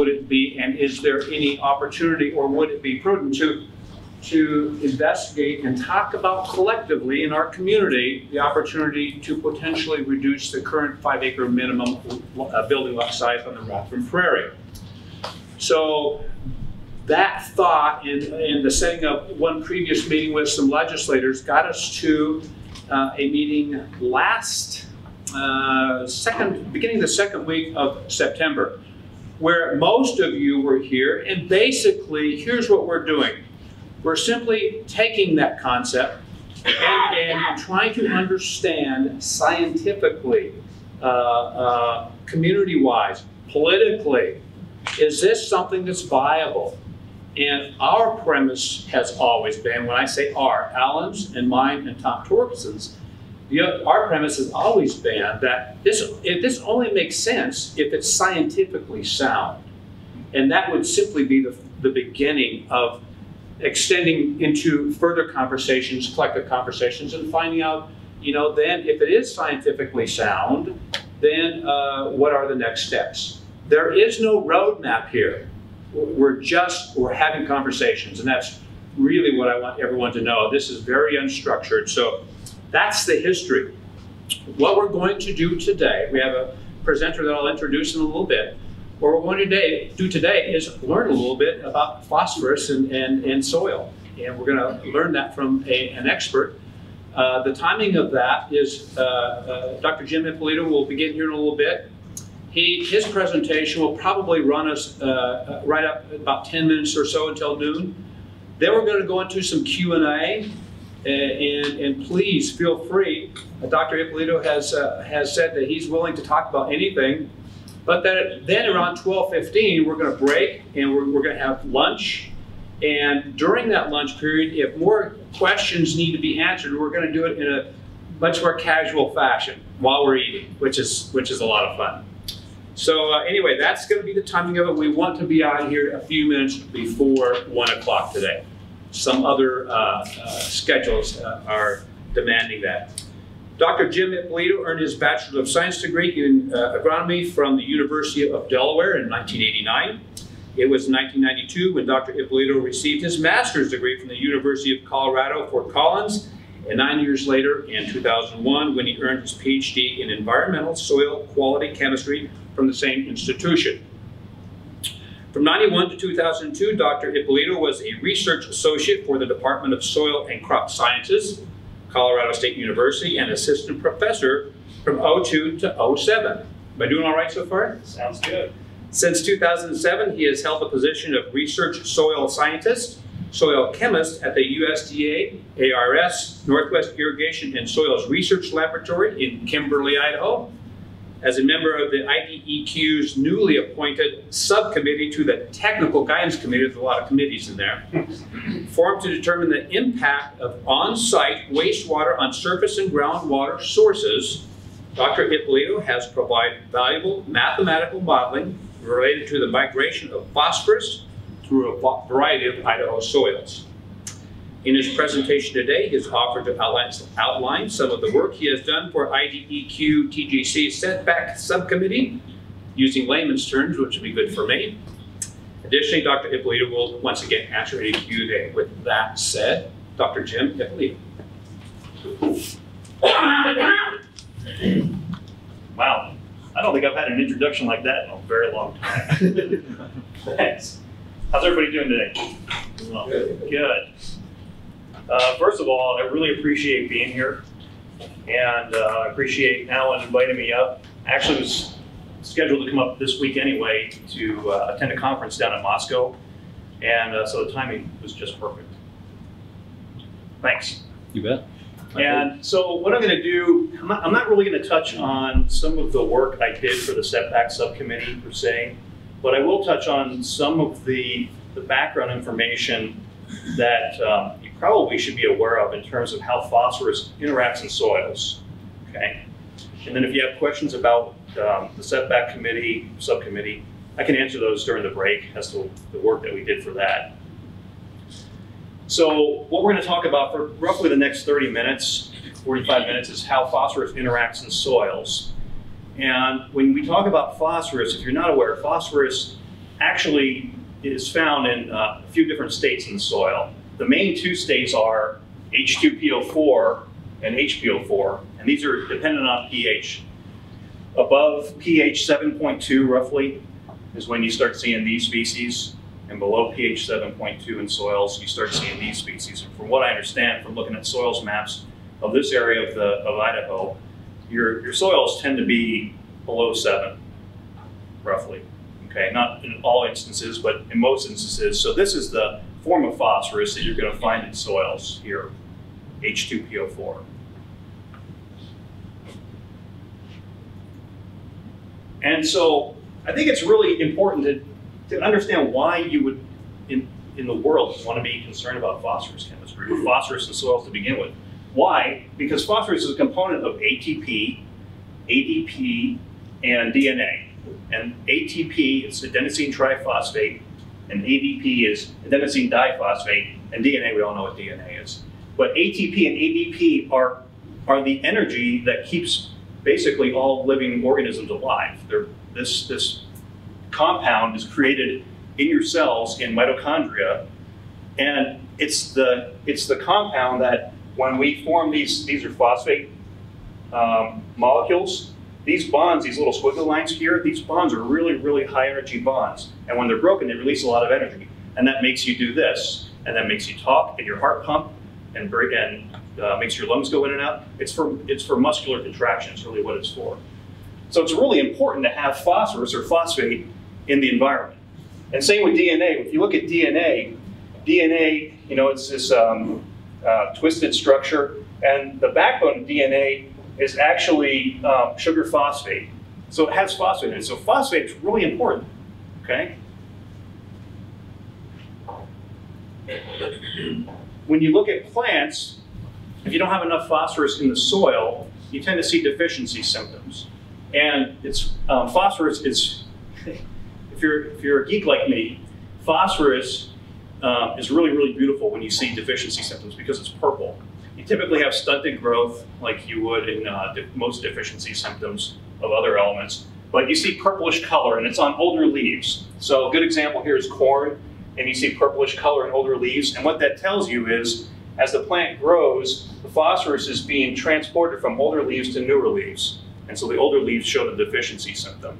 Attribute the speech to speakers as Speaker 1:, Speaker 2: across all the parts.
Speaker 1: would it be, and is there any opportunity, or would it be prudent to, to investigate and talk about collectively in our community the opportunity to potentially reduce the current five acre minimum uh, building lot size on the Rathdrum Prairie? So that thought in, in the setting of one previous meeting with some legislators got us to uh, a meeting last uh, second, beginning the second week of September, where most of you were here. And basically, here's what we're doing. We're simply taking that concept and, and trying to understand scientifically, uh, uh, community-wise, politically, is this something that's viable? And our premise has always been, when I say our, Alan's and mine and Tom Torkelson's, the, our premise has always been that this, if this only makes sense if it's scientifically sound. And that would simply be the, the beginning of extending into further conversations, collective conversations, and finding out, you know, then if it is scientifically sound, then uh, what are the next steps? There is no roadmap here. We're just, we're having conversations, and that's really what I want everyone to know. This is very unstructured, so that's the history. What we're going to do today, we have a presenter that I'll introduce in a little bit. What we're going to do today is learn a little bit about phosphorus and, and, and soil. And we're going to learn that from a, an expert. Uh, the timing of that is uh, uh, Dr. Jim Ippolito will begin here in a little bit. He, his presentation will probably run us uh, uh, right up about 10 minutes or so until noon. Then we're going to go into some Q&A and, and, please feel free. Uh, Dr. Ippolito has, uh, has said that he's willing to talk about anything. But that, then around 12.15, we're going to break and we're, we're going to have lunch. And during that lunch period, if more questions need to be answered, we're going to do it in a much more casual fashion while we're eating, which is, which is a lot of fun. So uh, anyway, that's going to be the timing of it. We want to be out here a few minutes before 1 o'clock today some other uh, uh, schedules uh, are demanding that. Dr. Jim Ippolito earned his Bachelor of Science degree in uh, agronomy from the University of Delaware in 1989. It was 1992 when Dr. Ippolito received his master's degree from the University of Colorado, Fort Collins, and nine years later, in 2001, when he earned his PhD in environmental soil quality chemistry from the same institution. From 91 to 2002, Dr. Ippolito was a research associate for the Department of Soil and Crop Sciences, Colorado State University, and assistant professor from 02 to 07. Am I doing all right so far?
Speaker 2: Sounds good.
Speaker 1: Since 2007, he has held the position of research soil scientist, soil chemist at the USDA ARS Northwest Irrigation and Soils Research Laboratory in Kimberly, Idaho, as a member of the IDEQ's newly appointed subcommittee to the Technical Guidance Committee, there's a lot of committees in there, formed to determine the impact of on-site wastewater on surface and groundwater sources, Dr. Ippolito has provided valuable mathematical modeling related to the migration of phosphorus through a variety of Idaho soils. In his presentation today, he has offered to outline some of the work he has done for IDEQ TGC setback subcommittee using layman's terms, which would be good for me. Additionally, Dr. Ippolito will once again answer any Q&A. With that said, Dr. Jim Ippolito.
Speaker 2: Wow. I don't think I've had an introduction like that in a very long time. Thanks. How's everybody doing today? Well, good. Uh, first of all, I really appreciate being here, and uh, I appreciate Alan inviting me up. I actually was scheduled to come up this week anyway to uh, attend a conference down in Moscow, and uh, so the timing was just perfect. Thanks.
Speaker 3: You bet.
Speaker 2: And so what I'm going to do, I'm not, I'm not really going to touch on some of the work I did for the setback subcommittee per se, but I will touch on some of the, the background information that um, probably should be aware of in terms of how phosphorus interacts in soils. Okay, and then if you have questions about um, the setback committee, subcommittee, I can answer those during the break as to the work that we did for that. So what we're going to talk about for roughly the next 30 minutes, 45 minutes, is how phosphorus interacts in soils. And when we talk about phosphorus, if you're not aware, phosphorus actually is found in uh, a few different states in the soil. The main two states are H2PO4 and HPO4, and these are dependent on pH. Above pH 7.2 roughly is when you start seeing these species, and below pH 7.2 in soils, you start seeing these species. And from what I understand from looking at soils maps of this area of, the, of Idaho, your, your soils tend to be below seven, roughly. Okay, not in all instances, but in most instances. So this is the form of phosphorus that you're going to find in soils here, H2PO4. And so I think it's really important to, to understand why you would, in, in the world, want to be concerned about phosphorus chemistry, or phosphorus in soils to begin with. Why? Because phosphorus is a component of ATP, ADP, and DNA. And ATP is adenosine triphosphate, and ADP is adenosine diphosphate, and DNA, we all know what DNA is. But ATP and ADP are, are the energy that keeps basically all living organisms alive. They're, this, this compound is created in your cells in mitochondria, and it's the, it's the compound that when we form these, these are phosphate um, molecules, these bonds, these little squiggly lines here, these bonds are really, really high energy bonds. And when they're broken, they release a lot of energy. And that makes you do this, and that makes you talk, and your heart pump, and, and uh, makes your lungs go in and out. It's for, it's for muscular contraction, It's really what it's for. So it's really important to have phosphorus or phosphate in the environment. And same with DNA. If you look at DNA, DNA, you know, it's this um, uh, twisted structure, and the backbone of DNA is actually um, sugar phosphate. So it has phosphate in it. So phosphate is really important, okay? When you look at plants, if you don't have enough phosphorus in the soil, you tend to see deficiency symptoms. And it's um, phosphorus is, if you're if you're a geek like me, phosphorus uh, is really really beautiful when you see deficiency symptoms because it's purple. You typically have stunted growth like you would in uh, most deficiency symptoms of other elements, but you see purplish color and it's on older leaves. So a good example here is corn, and you see purplish color in older leaves. And what that tells you is as the plant grows, the phosphorus is being transported from older leaves to newer leaves. And so the older leaves show the deficiency symptom.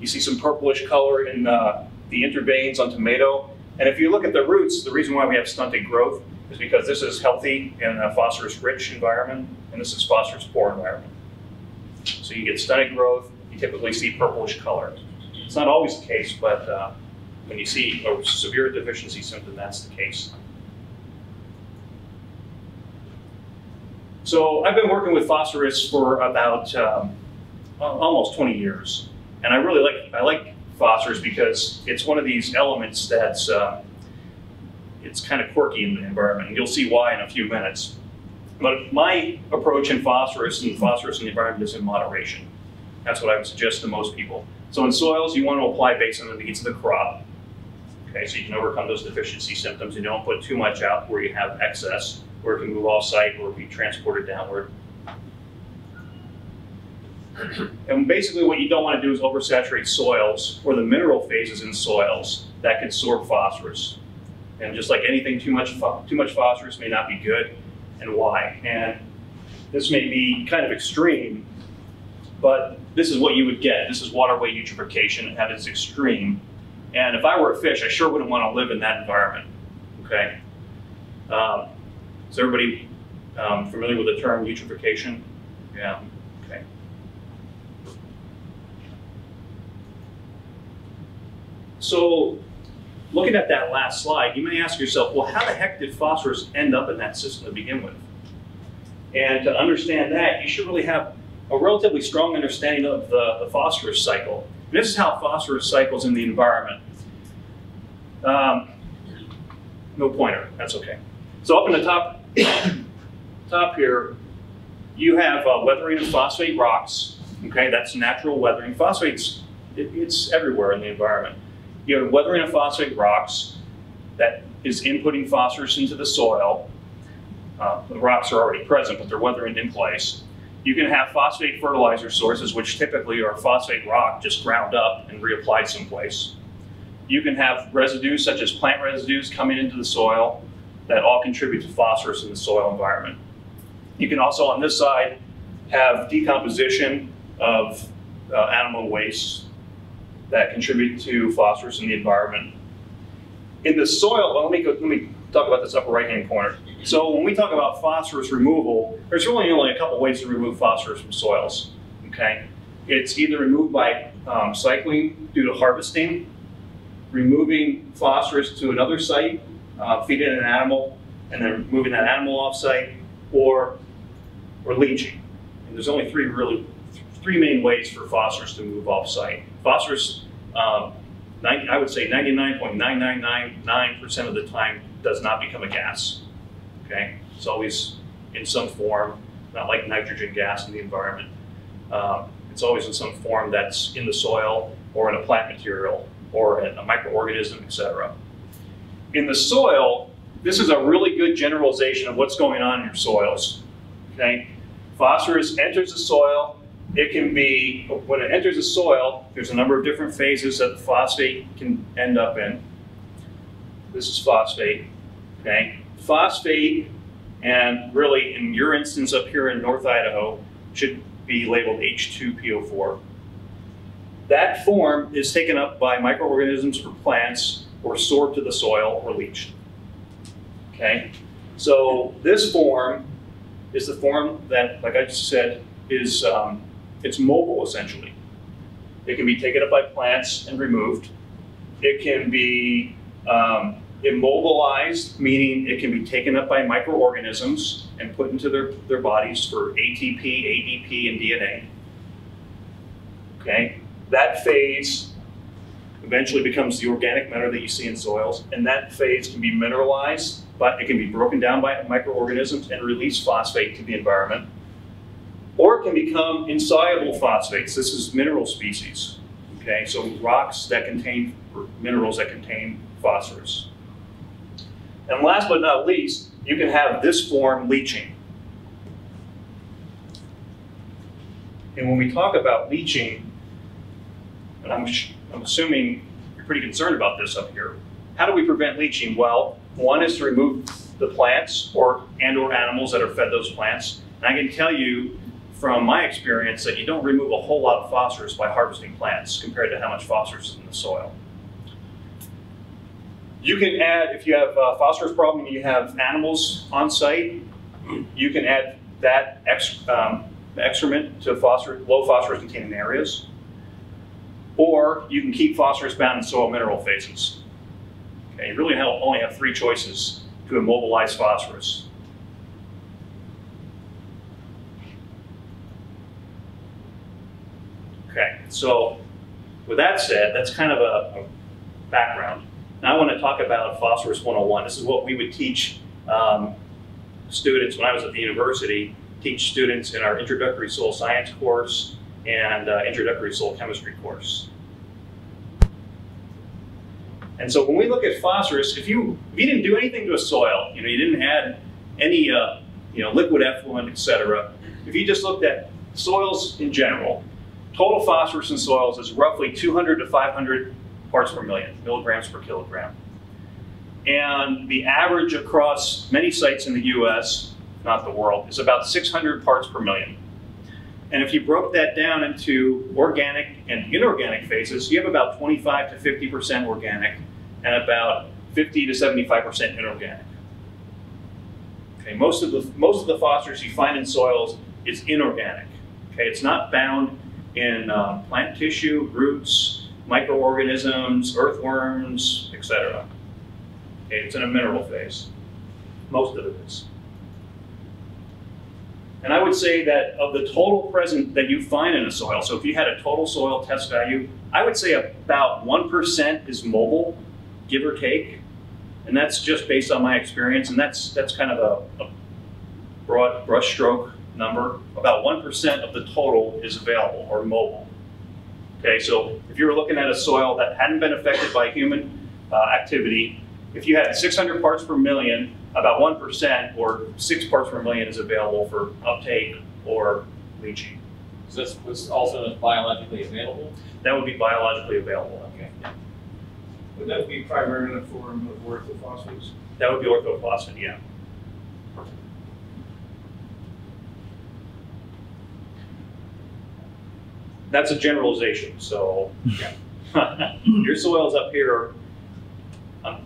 Speaker 2: You see some purplish color in uh, the interveins on tomato. And if you look at the roots, the reason why we have stunted growth is because this is healthy in a phosphorus-rich environment, and this is phosphorus-poor environment. So you get stunted growth, you typically see purplish color. It's not always the case, but uh, when you see a severe deficiency symptom, that's the case. So I've been working with phosphorus for about um, almost 20 years, and I really like I like phosphorus because it's one of these elements that's uh, it's kind of quirky in the environment, and you'll see why in a few minutes. But my approach in phosphorus and phosphorus in the environment is in moderation. That's what I would suggest to most people. So in soils, you want to apply based on the needs of the crop. Okay, so you can overcome those deficiency symptoms. You don't put too much out where you have excess where it can move off site or be transported downward. And basically what you don't want to do is oversaturate soils or the mineral phases in soils that can absorb phosphorus. And just like anything, too much, too much phosphorus may not be good, and why. And this may be kind of extreme, but this is what you would get. This is waterway eutrophication at its extreme. And if I were a fish, I sure wouldn't want to live in that environment, okay? Um, is everybody um, familiar with the term eutrophication? Yeah, okay. So looking at that last slide, you may ask yourself, well, how the heck did phosphorus end up in that system to begin with? And to understand that, you should really have a relatively strong understanding of the, the phosphorus cycle. And this is how phosphorus cycles in the environment. Um, no pointer, that's okay. So up in the top top here, you have uh, weathering of phosphate rocks. Okay, that's natural weathering. Phosphates, it, it's everywhere in the environment. You have weathering of phosphate rocks that is inputting phosphorus into the soil. Uh, the rocks are already present, but they're weathering in place. You can have phosphate fertilizer sources, which typically are phosphate rock just ground up and reapplied someplace. You can have residues such as plant residues coming into the soil that all contribute to phosphorus in the soil environment. You can also, on this side, have decomposition of uh, animal waste that contribute to phosphorus in the environment. In the soil, well, let me go, let me talk about this upper right-hand corner. So when we talk about phosphorus removal, there's really only a couple ways to remove phosphorus from soils. Okay, it's either removed by um, cycling due to harvesting, removing phosphorus to another site, uh, feeding an animal, and then moving that animal off-site, or or leaching. And there's only three really three main ways for phosphorus to move off-site. Phosphorus, um, 90, I would say 99.9999% of the time does not become a gas. Okay, it's always in some form, not like nitrogen gas in the environment. Um, it's always in some form that's in the soil or in a plant material or in a microorganism, etc. In the soil, this is a really good generalization of what's going on in your soils. Okay, phosphorus enters the soil. It can be when it enters the soil. There's a number of different phases that the phosphate can end up in. This is phosphate. Okay, phosphate, and really in your instance up here in North Idaho, should be labeled H2PO4. That form is taken up by microorganisms or plants or sorbed to the soil or leached. Okay, so this form is the form that, like I just said, is um, it's mobile essentially. It can be taken up by plants and removed. It can be um, immobilized, meaning it can be taken up by microorganisms and put into their, their bodies for ATP, ADP, and DNA. Okay, that phase eventually becomes the organic matter that you see in soils, and that phase can be mineralized, but it can be broken down by microorganisms and release phosphate to the environment. Or it can become insoluble phosphates. This is mineral species. Okay, so rocks that contain minerals that contain phosphorus. And last but not least, you can have this form leaching. And when we talk about leaching, and I'm, I'm assuming you're pretty concerned about this up here, how do we prevent leaching? Well, one is to remove the plants or and or animals that are fed those plants. And I can tell you from my experience that you don't remove a whole lot of phosphorus by harvesting plants compared to how much phosphorus is in the soil. You can add, if you have a phosphorus problem and you have animals on site, you can add that ex, um, excrement to phosphorus, low phosphorus containing areas. Or you can keep phosphorus bound in soil mineral phases. Okay, you really only have three choices to immobilize phosphorus. Okay, so with that said, that's kind of a, a background. Now I want to talk about Phosphorus 101. This is what we would teach um, students when I was at the university, teach students in our introductory soil science course and uh, introductory soil chemistry course. And so when we look at phosphorus, if you, if you didn't do anything to a soil, you know, you didn't add any uh, you know, liquid effluent, etc. If you just looked at soils in general, total phosphorus in soils is roughly 200 to 500 parts per million, milligrams per kilogram. And the average across many sites in the US, not the world, is about 600 parts per million. And if you broke that down into organic and inorganic phases, you have about 25 to 50% organic and about 50 to 75% inorganic. Okay, most of the most of the phosphorus you find in soils is inorganic. Okay, it's not bound in uh, plant tissue, roots, microorganisms, earthworms, etc. Okay, it's in a mineral phase. Most of it is. And I would say that of the total present that you find in a soil, so if you had a total soil test value, I would say about 1% is mobile, give or take. And that's just based on my experience, and that's that's kind of a, a broad brushstroke number. About 1% of the total is available or mobile. Okay, so if you were looking at a soil that hadn't been affected by human uh, activity, if you had 600 parts per million, about 1% or 6 parts per million is available for uptake or leaching.
Speaker 3: Is this was also biologically available?
Speaker 2: That would be biologically available.
Speaker 3: Okay.
Speaker 4: Would that be primarily in the form of orthophosphates?
Speaker 2: That would be orthophosphate, yeah. That's a generalization, so your soils up here, I'm,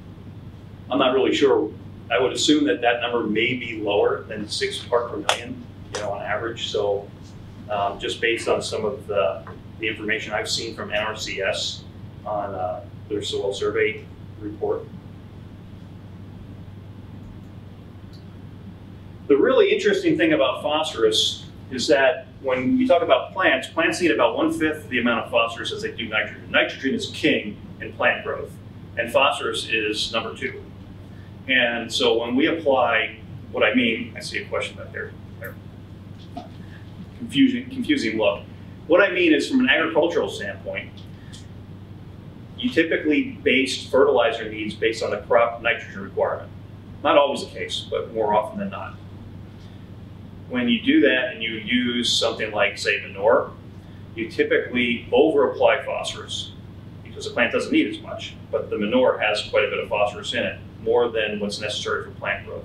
Speaker 2: I'm not really sure. I would assume that that number may be lower than six part per million, you know, on average. So um, just based on some of the, the information I've seen from NRCS on uh, their soil survey report, The really interesting thing about phosphorus is that when you talk about plants, plants need about one-fifth the amount of phosphorus as they do nitrogen. Nitrogen is king in plant growth, and phosphorus is number two. And so when we apply, what I mean, I see a question back there. there. Confusing, confusing look. What I mean is from an agricultural standpoint, you typically base fertilizer needs based on the crop nitrogen requirement. Not always the case, but more often than not when you do that and you use something like, say, manure, you typically over apply phosphorus because the plant doesn't need as much, but the manure has quite a bit of phosphorus in it, more than what's necessary for plant growth.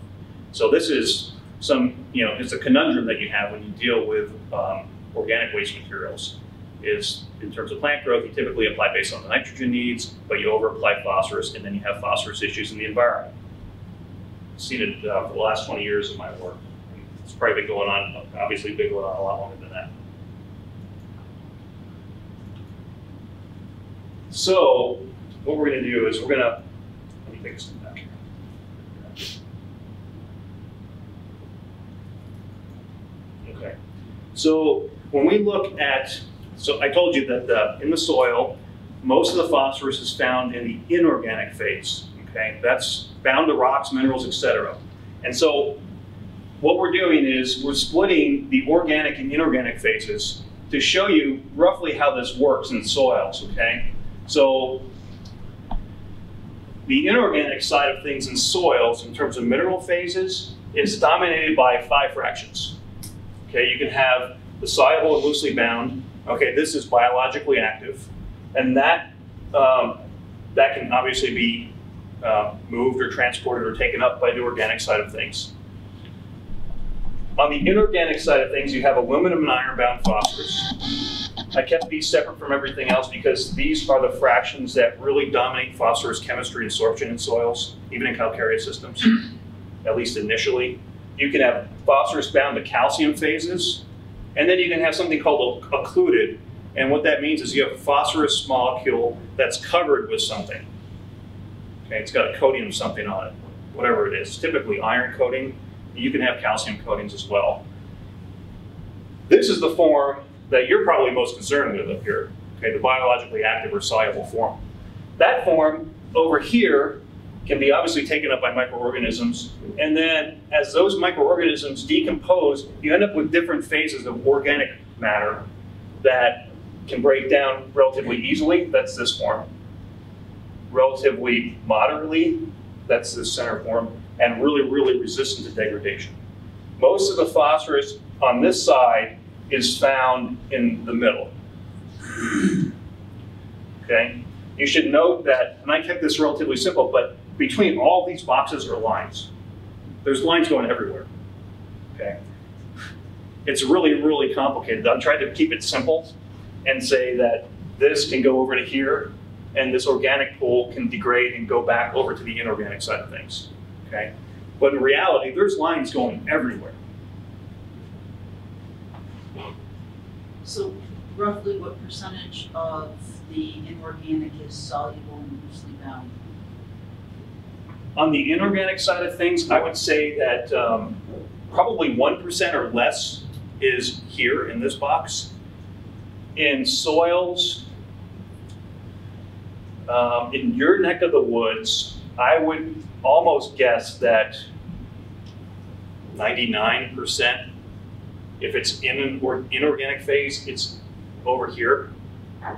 Speaker 2: So this is some, you know, it's a conundrum that you have when you deal with um, organic waste materials. Is in terms of plant growth, you typically apply based on the nitrogen needs, but you over apply phosphorus, and then you have phosphorus issues in the environment. I've seen it uh, for the last 20 years of my work. It's probably been going on, obviously been going on a lot longer than that. So what we're going to do is we're going to, let me take this back here. Okay. So when we look at, so I told you that the, in the soil, most of the phosphorus is found in the inorganic phase. Okay, that's bound to rocks, minerals, etc. And so what we're doing is we're splitting the organic and inorganic phases to show you roughly how this works in soils, okay? So the inorganic side of things in soils in terms of mineral phases is dominated by five fractions. Okay, you can have the soluble and loosely bound. Okay, this is biologically active, and that um, that can obviously be uh, moved or transported or taken up by the organic side of things. On the inorganic side of things, you have aluminum and iron-bound phosphorus. I kept these separate from everything else because these are the fractions that really dominate phosphorus chemistry and absorption in soils, even in calcareous systems, at least initially. You can have phosphorus bound to calcium phases, and then you can have something called occluded. And what that means is you have a phosphorus molecule that's covered with something. Okay, it's got a coating of something on it, whatever it is, typically iron coating. You can have calcium coatings as well. This is the form that you're probably most concerned with up here, okay, the biologically active or soluble form. That form over here can be obviously taken up by microorganisms, and then as those microorganisms decompose, you end up with different phases of organic matter that can break down relatively easily, that's this form, relatively moderately, that's the center form, and really, really resistant to degradation. Most of the phosphorus on this side is found in the middle. Okay? You should note that, and I kept this relatively simple, but between all these boxes are lines. There's lines going everywhere. Okay? It's really, really complicated. I'm trying to keep it simple and say that this can go over to here, and this organic pool can degrade and go back over to the inorganic side of things. Okay? But in reality, there's lines going everywhere.
Speaker 5: So roughly what percentage of the inorganic is soluble and loosely bound?
Speaker 2: On the inorganic side of things, I would say that um, probably 1% or less is here in this box. In soils, um, in your neck of the woods, I would almost guess that 99%, if it's in an inorganic phase, it's over here.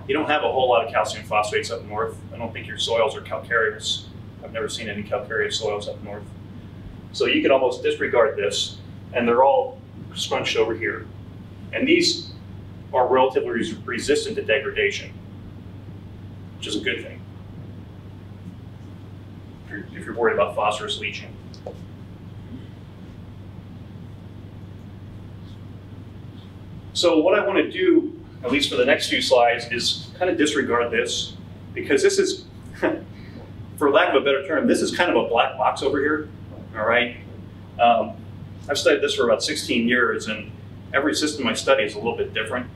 Speaker 2: You don't have a whole lot of calcium phosphates up north. I don't think your soils are calcareous. I've never seen any calcareous soils up north. So you can almost disregard this, and they're all scrunched over here. And these are relatively resistant to degradation, which is a good thing. If you're, if you're worried about phosphorus leaching. So what I want to do, at least for the next few slides, is kind of disregard this because this is, for lack of a better term, this is kind of a black box over here. All right. Um, I've studied this for about 16 years, and every system I study is a little bit different.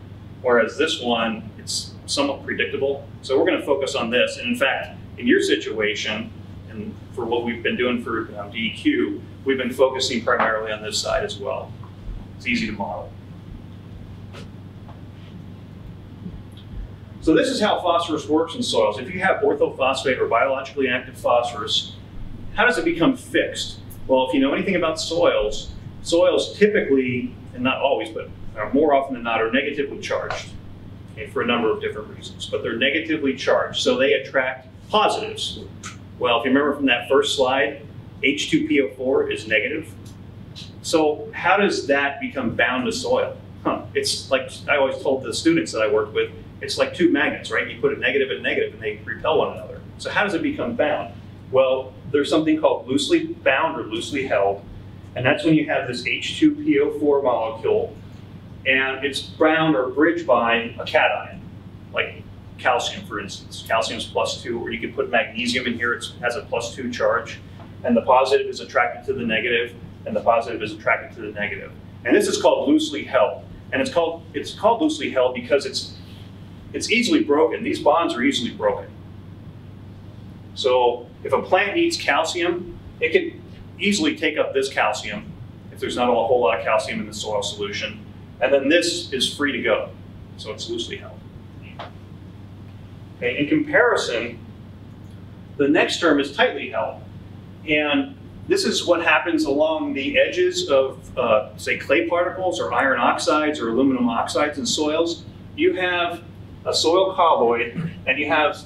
Speaker 2: Whereas this one, it's somewhat predictable. So we're going to focus on this. And in fact, in your situation, and for what we've been doing for um, DEQ, we've been focusing primarily on this side as well. It's easy to model. So this is how phosphorus works in soils. If you have orthophosphate or biologically active phosphorus, how does it become fixed? Well, if you know anything about soils, soils typically, and not always, but are more often than not, are negatively charged okay, for a number of different reasons. But they're negatively charged, so they attract positives. Well, if you remember from that first slide, H2PO4 is negative. So how does that become bound to soil? Huh. It's like I always told the students that I worked with, it's like two magnets, right? You put a negative and negative and they repel one another. So how does it become bound? Well, there's something called loosely bound or loosely held, and that's when you have this H2PO4 molecule and it's bound or bridged by a cation, like calcium, for instance. Calcium's plus two, or you could put magnesium in here, it has a plus two charge, and the positive is attracted to the negative, and the positive is attracted to the negative. And this is called loosely held. And it's called it's called loosely held because it's it's easily broken. These bonds are easily broken. So if a plant needs calcium, it can easily take up this calcium if there's not a whole lot of calcium in the soil solution. And then this is free to go. So it's loosely held. Okay, in comparison, the next term is tightly held. And this is what happens along the edges of, uh, say, clay particles or iron oxides or aluminum oxides in soils. You have a soil colloid, and you have,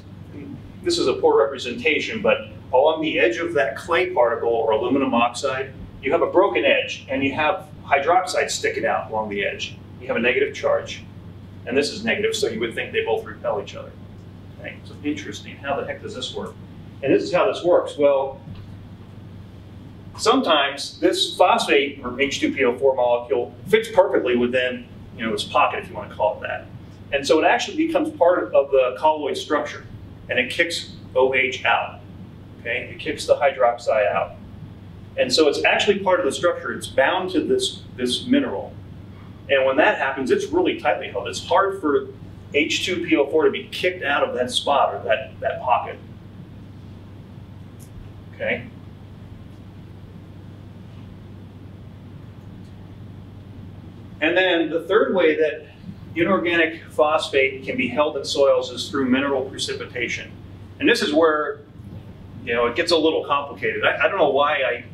Speaker 2: this is a poor representation, but along the edge of that clay particle or aluminum oxide, you have a broken edge, and you have hydroxide sticking out along the edge. You have a negative charge, and this is negative, so you would think they both repel each other. Okay, so interesting. How the heck does this work? And this is how this works. Well, sometimes this phosphate or H2PO4 molecule fits perfectly within you know, this pocket, if you want to call it that. And so it actually becomes part of the colloid structure, and it kicks OH out. Okay, it kicks the hydroxide out. And so it's actually part of the structure. It's bound to this, this mineral. And when that happens, it's really tightly held. It's hard for H2PO4 to be kicked out of that spot or that, that pocket. Okay? And then the third way that inorganic phosphate can be held in soils is through mineral precipitation. And this is where, you know, it gets a little complicated. I, I don't know why I,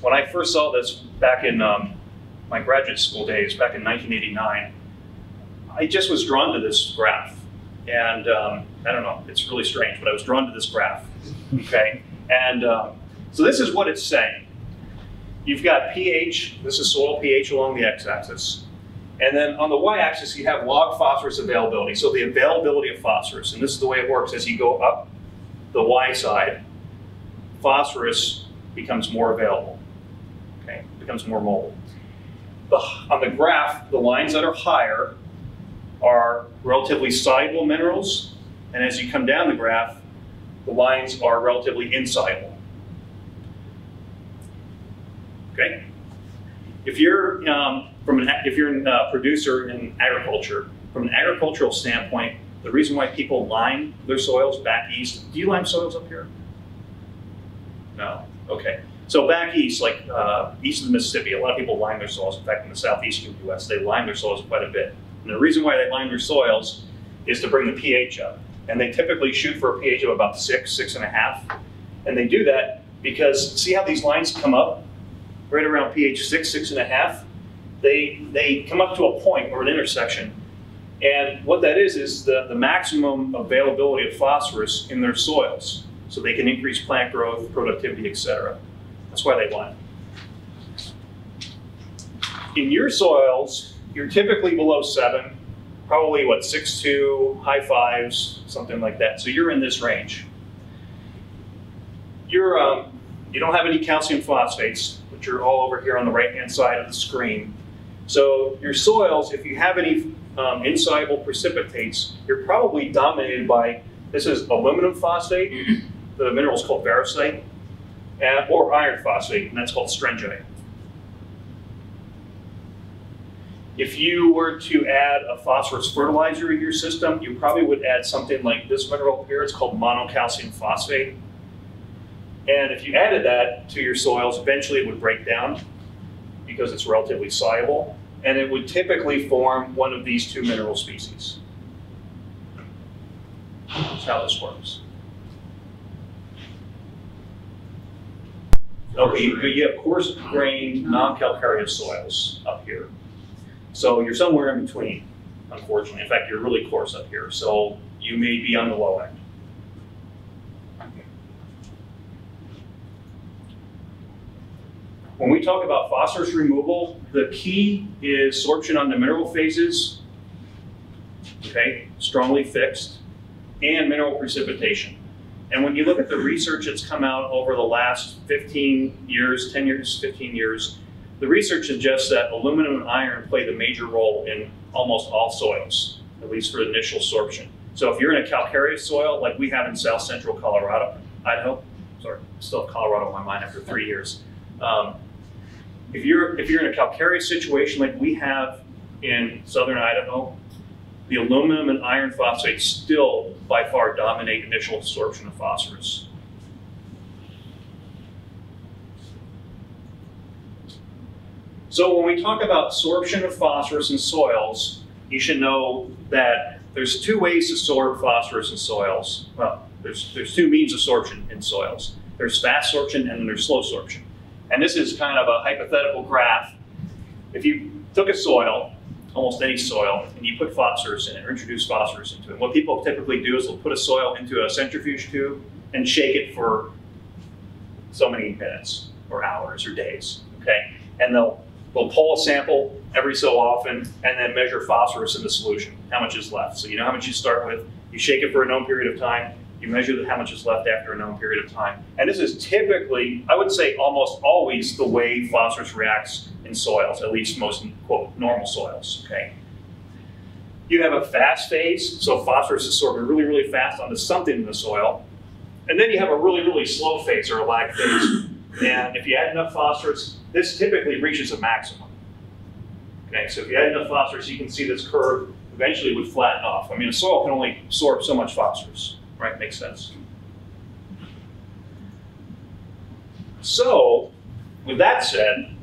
Speaker 2: when I first saw this back in um, my graduate school days, back in 1989, I just was drawn to this graph. And um, I don't know, it's really strange, but I was drawn to this graph, okay? And um, so this is what it's saying. You've got pH, this is soil pH along the x-axis. And then on the y-axis, you have log phosphorus availability. So the availability of phosphorus, and this is the way it works. As you go up the y side, phosphorus becomes more available, okay? Becomes more mobile. The, on the graph, the lines that are higher are relatively soluble minerals, and as you come down the graph, the lines are relatively insoluble. Okay? If you're um, from an if you're a producer in agriculture, from an agricultural standpoint, the reason why people lime their soils back east, do you lime soils up here? No. Okay. So back east, like uh, east of the Mississippi, a lot of people lime their soils. In fact, in the southeastern U.S., they lime their soils quite a bit. And the reason why they lime their soils is to bring the pH up. And they typically shoot for a pH of about six, six and a half. And they do that because see how these lines come up right around pH six, six and a half? They, they come up to a point or an intersection. And what that is, is the, the maximum availability of phosphorus in their soils. So they can increase plant growth, productivity, etc. That's why they lime. In your soils, you're typically below seven, probably what, six two, high fives, something like that. So you're in this range. You're, um, you don't have any calcium phosphates, which are all over here on the right-hand side of the screen. So your soils, if you have any um, insoluble precipitates, you're probably dominated by, this is aluminum phosphate, the mineral is called variscite, and, or iron phosphate, and that's called strengite. If you were to add a phosphorus fertilizer in your system, you probably would add something like this mineral here. It's called monocalcium phosphate. And if you added that to your soils, eventually it would break down because it's relatively soluble. And it would typically form one of these two mineral species. That's how this works. Okay, you you have coarse-grained, non-calcareous soils up here. So you're somewhere in between, unfortunately. In fact, you're really coarse up here, so you may be on the low end. When we talk about phosphorus removal, the key is sorption on the mineral phases, okay, strongly fixed, and mineral precipitation. And when you look at the research that's come out over the last 15 years, 10 years, 15 years, the research suggests that aluminum and iron play the major role in almost all soils, at least for initial sorption. So if you're in a calcareous soil, like we have in south central Colorado, Idaho, sorry, still Colorado in my mind after three years. Um, if you're if you're in a calcareous situation like we have in southern Idaho, the aluminum and iron phosphates still by far dominate initial absorption of phosphorus. So when we talk about absorption of phosphorus in soils, you should know that there's two ways to absorb phosphorus in soils. Well, there's, there's two means of absorption in soils. There's fast absorption and then there's slow absorption. And this is kind of a hypothetical graph. If you took a soil, almost any soil, and you put phosphorus in it or introduce phosphorus into it, what people typically do is they'll put a soil into a centrifuge tube and shake it for so many minutes or hours or days, okay? And they'll We'll pull a sample every so often and then measure phosphorus in the solution, how much is left. So you know how much you start with, you shake it for a known period of time, you measure how much is left after a known period of time. And this is typically, I would say almost always the way phosphorus reacts in soils, at least most, quote, normal soils, okay? You have a fast phase, so phosphorus is sorbed really, really fast onto something in the soil. And then you have a really, really slow phase or a lag phase. And if you add enough phosphorus, this typically reaches a maximum. Okay, so if you add enough phosphorus, you can see this curve eventually would flatten off. I mean, a soil can only absorb so much phosphorus, right? Makes sense. So, with that said,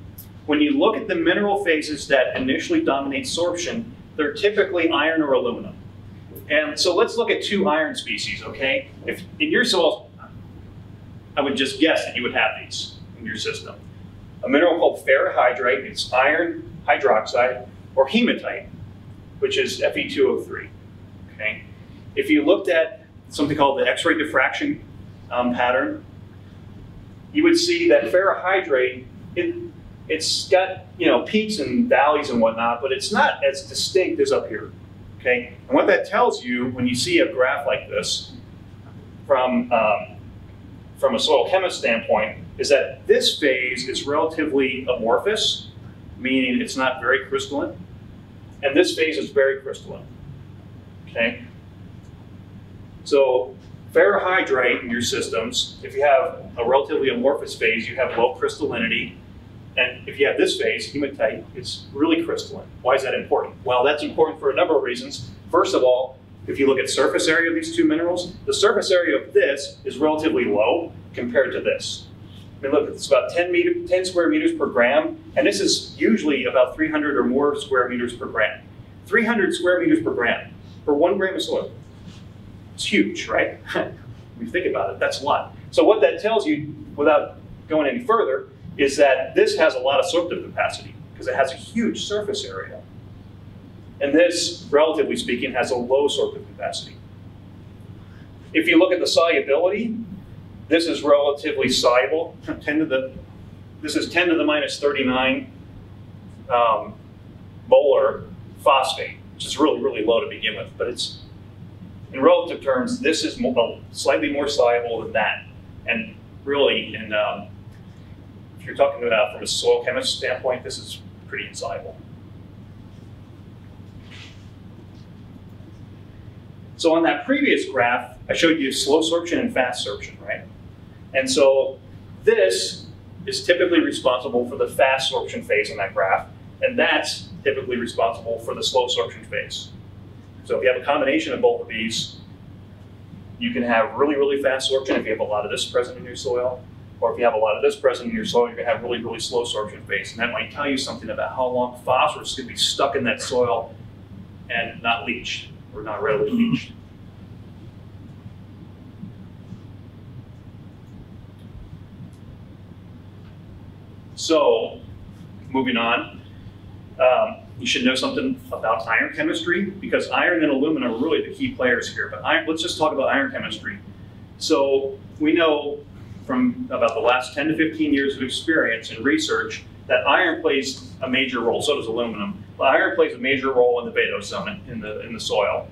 Speaker 2: when you look at the mineral phases that initially dominate sorption, they're typically iron or aluminum. And so let's look at two iron species, okay? If in your soil, I would just guess that you would have these in your system. A mineral called ferrihydrite, it's iron hydroxide, or hematite, which is Fe2O3, okay? If you looked at something called the X-ray diffraction um, pattern, you would see that ferrihydrite, it, it's got you know peaks and valleys and whatnot, but it's not as distinct as up here. Okay, and what that tells you when you see a graph like this from um, from a soil chemist standpoint is that this phase is relatively amorphous, meaning it's not very crystalline, and this phase is very crystalline. Okay, so ferrihydrite in your systems, if you have a relatively amorphous phase, you have low crystallinity. And if you have this phase, hematite, it's really crystalline. Why is that important? Well, that's important for a number of reasons. First of all, if you look at surface area of these two minerals, the surface area of this is relatively low compared to this. I mean, look, it's about 10, meter, 10 square meters per gram, and this is usually about 300 or more square meters per gram. 300 square meters per gram for one gram of soil. It's huge, right? when you think about it, that's a lot. So what that tells you, without going any further, is that this has a lot of sorptive capacity because it has a huge surface area. And this, relatively speaking, has a low sorptive capacity. If you look at the solubility, this is relatively soluble. 10 to the, this is 10 to the minus 39 um, molar phosphate, which is really, really low to begin with, but it's, in relative terms, this is mo- slightly more soluble than that. And really, in, um, if you're talking about from a soil chemist standpoint, this is pretty insoluble. So on that previous graph, I showed you slow sorption and fast sorption, right? And so this is typically responsible for the fast sorption phase on that graph, and that's typically responsible for the slow sorption phase. So if you have a combination of both of these, you can have really, really fast sorption if you have a lot of this present in your soil, or if you have a lot of this present in your soil, you're gonna have really, really slow sorption phase. And that might tell you something about how long phosphorus could be stuck in that soil and not leached, or not readily leached. So, moving on, um, you should know something about iron chemistry because iron and aluminum are really the key players here. But iron, let's just talk about iron chemistry. So we know from about the last 10 to 15 years of experience and research that iron plays a major role. So does aluminum. But iron plays a major role in the vadose zone in the in the soil.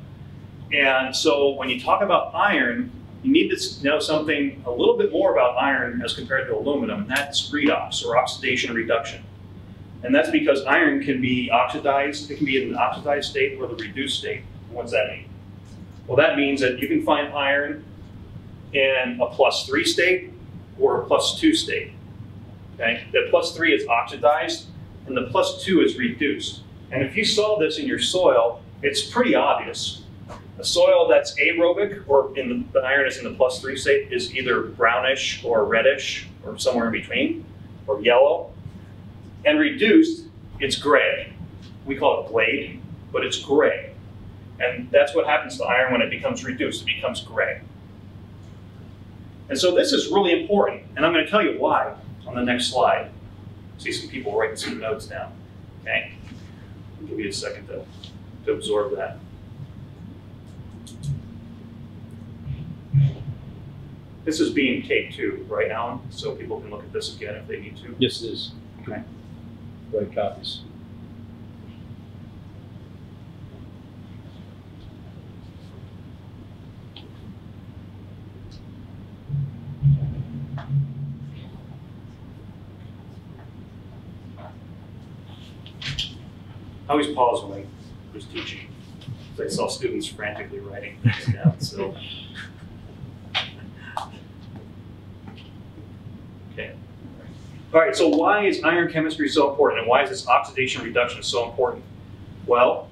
Speaker 2: And so when you talk about iron, you need to know something a little bit more about iron as compared to aluminum, and that's redox or oxidation reduction. And that's because iron can be oxidized, it can be in an oxidized state or the reduced state. What's that mean? Well, that means that you can find iron in a plus three state or a plus two state. Okay, the plus three is oxidized and the plus two is reduced. And if you saw this in your soil, it's pretty obvious. A soil that's aerobic or in the, the iron is in the plus three state is either brownish or reddish or somewhere in between or yellow. And reduced, it's gray. We call it gleyed, but it's gray. And that's what happens to iron when it becomes reduced, it becomes gray. And so this is really important, and I'm going to tell you why on the next slide. See some people writing some notes down. Okay? I'll give you a second to, to absorb that. This is being taped too, right, Alan? So people can look at this again if they need to.
Speaker 6: Yes, it is.
Speaker 2: Okay.
Speaker 6: Right copies.
Speaker 2: I always pause when I was teaching. I saw students frantically writing things down, so. Okay. All right, so why is iron chemistry so important and why is this oxidation reduction so important? Well,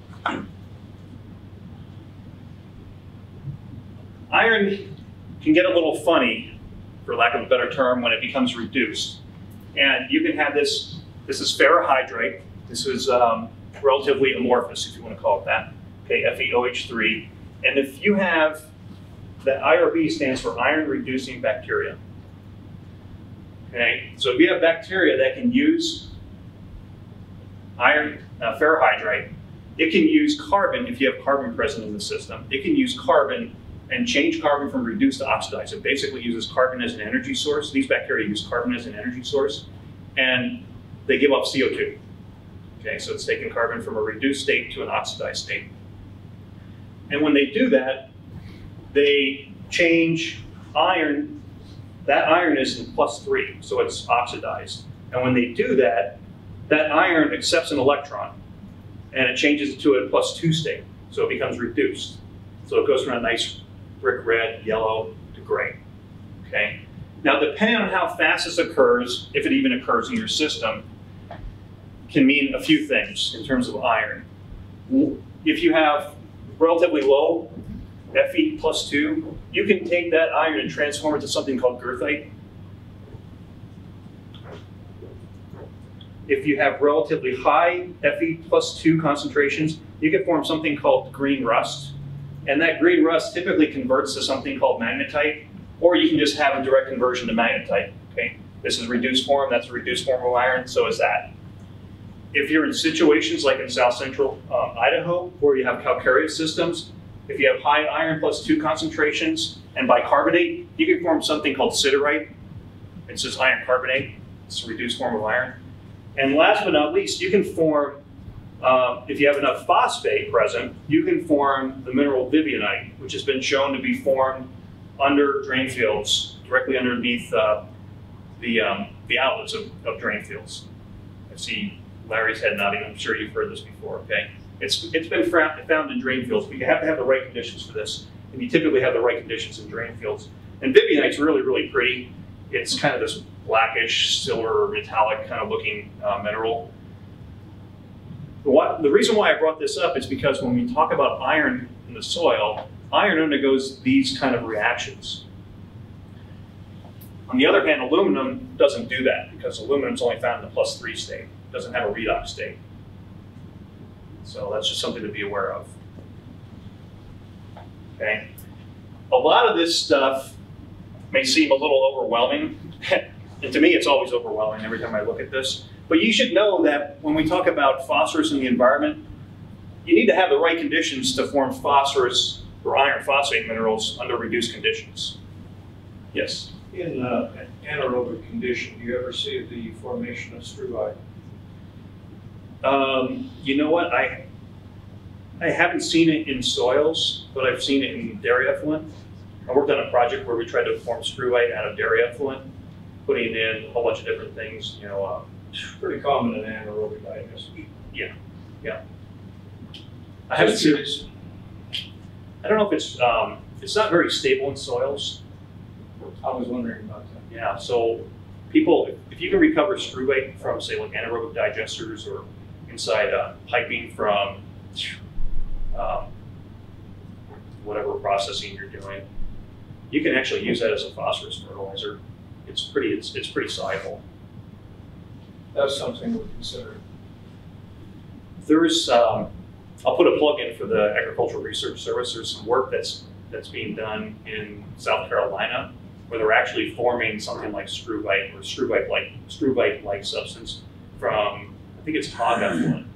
Speaker 2: iron can get a little funny, for lack of a better term, when it becomes reduced. And you can have this, this is ferrihydrite. This is um, relatively amorphous, if you want to call it that. Okay, FeOH3. And if you have, the IRB stands for iron reducing bacteria. Okay, so if you have bacteria that can use iron uh, ferrihydrite, it can use carbon if you have carbon present in the system. It can use carbon and change carbon from reduced to oxidized. It basically uses carbon as an energy source. These bacteria use carbon as an energy source, and they give off CO2. Okay, so it's taking carbon from a reduced state to an oxidized state. And when they do that, they change iron. That iron is in plus three, so it's oxidized. And when they do that, that iron accepts an electron and it changes it to a plus two state, so it becomes reduced. So it goes from a nice brick red, yellow to gray. Okay. Now, depending on how fast this occurs, if it even occurs in your system, can mean a few things in terms of iron. If you have relatively low Fe plus 2, you can take that iron and transform it to something called goethite. If you have relatively high Fe plus 2 concentrations, you can form something called green rust. And that green rust typically converts to something called magnetite, or you can just have a direct conversion to magnetite. Okay, This is reduced form, that's a reduced form of iron, so is that. If you're in situations like in south central um, Idaho, where you have calcareous systems, if you have high iron plus two concentrations and bicarbonate, you can form something called siderite. It's just iron carbonate. It's a reduced form of iron. And last but not least, you can form Um, if you have enough phosphate present, you can form the mineral vivianite, which has been shown to be formed under drain fields, directly underneath uh, the, um, the outlets of, of drain fields. I see Larry's head nodding. I'm sure you've heard this before, okay? It's, it's been found in drain fields, but you have to have the right conditions for this. And you typically have the right conditions in drain fields. And Vivianite's really, really pretty. It's kind of this blackish, silver, metallic kind of looking uh, mineral. What, the reason why I brought this up is because when we talk about iron in the soil, iron undergoes these kind of reactions. On the other hand, aluminum doesn't do that because aluminum is only found in the plus three state, doesn't have a redox state. So that's just something to be aware of. Okay. A lot of this stuff may seem a little overwhelming. and to me, it's always overwhelming every time I look at this. But you should know that when we talk about phosphorus in the environment, you need to have the right conditions to form phosphorus or iron phosphate minerals under reduced conditions. Yes.
Speaker 4: In uh, an anaerobic condition, do you ever see the formation of struvite?
Speaker 2: Um, you know what? I I haven't seen it in soils, but I've seen it in dairy effluent. I worked on a project where we tried to form struvite out of dairy effluent, putting in a whole bunch of different things. You know, uh,
Speaker 4: Pretty common in anaerobic digestion.
Speaker 2: I haven't seen.
Speaker 4: curious.
Speaker 2: I don't know if it's um, it's not very stable in soils.
Speaker 4: I was wondering about that.
Speaker 2: Yeah, so people, if you can recover struvite from, say, like anaerobic digesters or inside uh, piping from um, whatever processing you're doing, you can actually use that as a phosphorus fertilizer. It's pretty, it's, it's pretty soluble.
Speaker 4: That's something we consider.
Speaker 2: There's, um, I'll put a plug in for the Agricultural Research Service. There's some work that's that's being done in South Carolina where they're actually forming something like struvite or struvite like struvite like substance from I think it's hog effluent.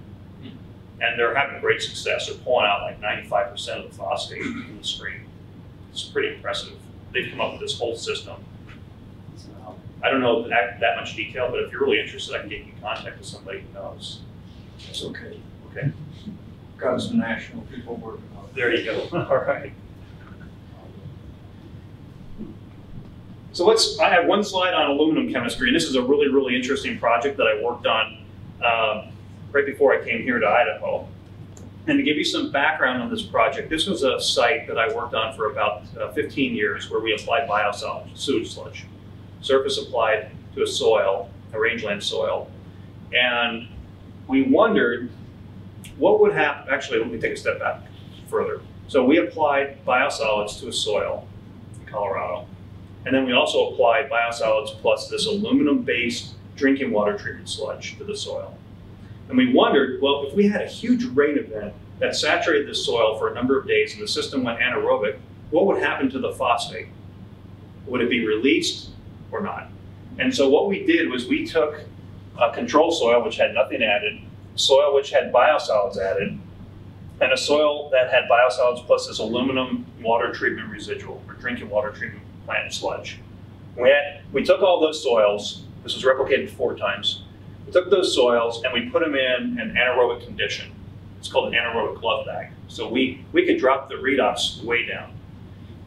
Speaker 2: And they're having great success. They're pulling out like 95% of the phosphate in the stream. It's pretty impressive. They've come up with this whole system. I don't know that, that much detail, but if you're really interested, I can get you in contact with somebody who knows.
Speaker 4: That's okay.
Speaker 2: Okay.
Speaker 4: Got some national people working on it.
Speaker 2: There you go. All right. So let's, I have one slide on aluminum chemistry, and this is a really, really interesting project that I worked on um, right before I came here to Idaho. And to give you some background on this project, this was a site that I worked on for about uh, 15 years where we applied biosolids, sewage sludge, surface applied to a soil, a rangeland soil. And we wondered what would happen, actually, let me take a step back further. So we applied biosolids to a soil in Colorado. And then we also applied biosolids plus this aluminum-based drinking water treatment sludge to the soil. And we wondered, well, if we had a huge rain event that saturated the soil for a number of days and the system went anaerobic, what would happen to the phosphate? Would it be released or not? And so what we did was we took a control soil, which had nothing added, soil which had biosolids added, and a soil that had biosolids plus this aluminum water treatment residual or drinking water treatment plant sludge. We, had, we took all those soils, this was replicated four times, we took those soils and we put them in an anaerobic condition. It's called an anaerobic glove bag. So we, we could drop the redox way down.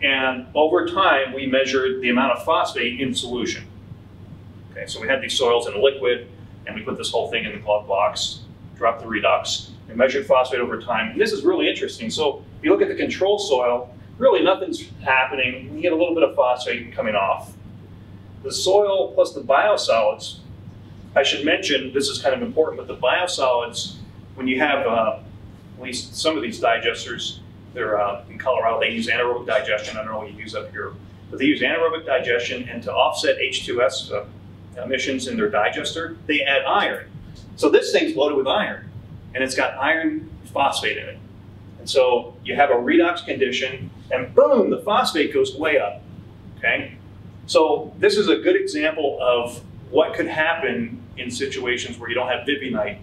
Speaker 2: And over time, we measured the amount of phosphate in solution. Okay, so we had these soils in a liquid, and we put this whole thing in the glove box, dropped the redox, and measured phosphate over time. And this is really interesting. So if you look at the control soil, really nothing's happening. You get a little bit of phosphate coming off. The soil plus the biosolids, I should mention, this is kind of important, but the biosolids, when you have uh, at least some of these digesters, they're uh, in Colorado, they use anaerobic digestion. I don't know what you use up here, but they use anaerobic digestion, and to offset H2S uh, emissions in their digester, they add iron. So this thing's loaded with iron, and it's got iron phosphate in it. And so you have a redox condition, and boom, the phosphate goes way up. Okay? So this is a good example of what could happen in situations where you don't have vivianite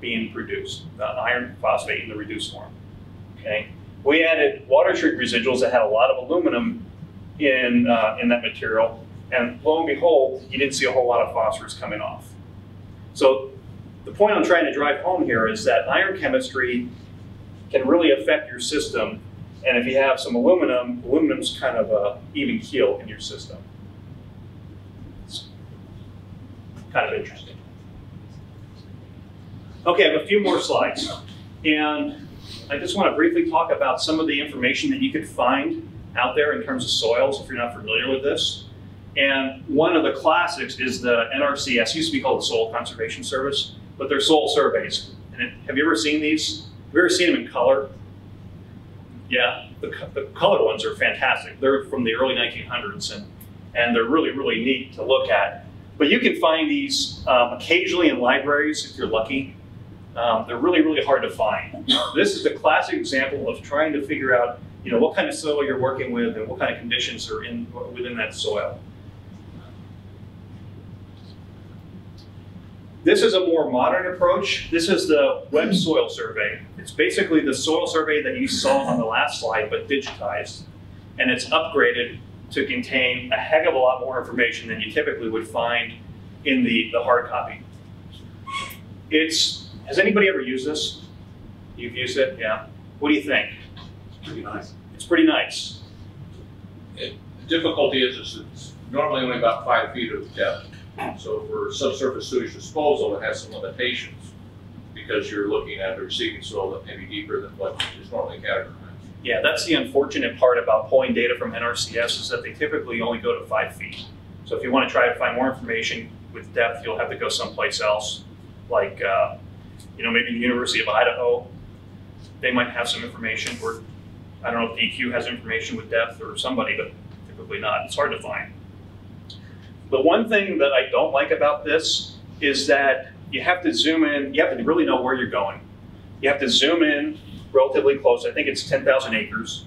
Speaker 2: being produced, the iron phosphate in the reduced form. Okay? We added water treatment residuals that had a lot of aluminum in, uh, in that material, and lo and behold, you didn't see a whole lot of phosphorus coming off. So the point I'm trying to drive home here is that iron chemistry can really affect your system. And if you have some aluminum, aluminum's kind of a even keel in your system. It's kind of interesting. Okay, I have a few more slides. And I just want to briefly talk about some of the information that you could find out there in terms of soils if you're not familiar with this. And one of the classics is the NRCS, used to be called the Soil Conservation Service, but they're soil surveys. And it, have you ever seen these? Have you ever seen them in color? Yeah, the, the colored ones are fantastic. They're from the early 1900s and, and they're really, really neat to look at. But you can find these um, occasionally in libraries if you're lucky. Um, they're really, really hard to find. This is the classic example of trying to figure out, you know, what kind of soil you're working with and what kind of conditions are in within that soil. This is a more modern approach. This is the web soil survey. It's basically the soil survey that you saw on the last slide, but digitized. And it's upgraded to contain a heck of a lot more information than you typically would find in the, the hard copy. It's, has anybody ever used this? You've used it, yeah? What do you think?
Speaker 3: Pretty nice.
Speaker 2: It's pretty nice.
Speaker 3: The difficulty is, is it's normally only about five feet of depth. So for subsurface sewage disposal, it has some limitations because you're looking at a receiving soil that may be deeper than what is normally categorized.
Speaker 2: Yeah, that's the unfortunate part about pulling data from NRCS is that they typically only go to five feet. So if you want to try to find more information with depth, you'll have to go someplace else, like, uh, you know, maybe the University of Idaho. They might have some information, or I don't know if DEQ has information with depth or somebody, but typically not. It's hard to find. The one thing that I don't like about this is that you have to zoom in, you have to really know where you're going. You have to zoom in relatively close. I think it's 10,000 acres.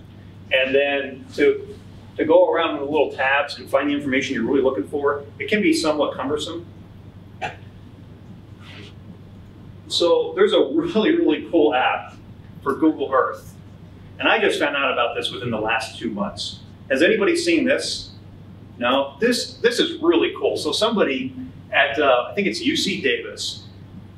Speaker 2: And then to, to go around the little tabs and find the information you're really looking for, it can be somewhat cumbersome. So there's a really, really cool app for Google Earth. And I just found out about this within the last two months. Has anybody seen this? No? This, this is really cool. So somebody at, uh, I think it's UC Davis,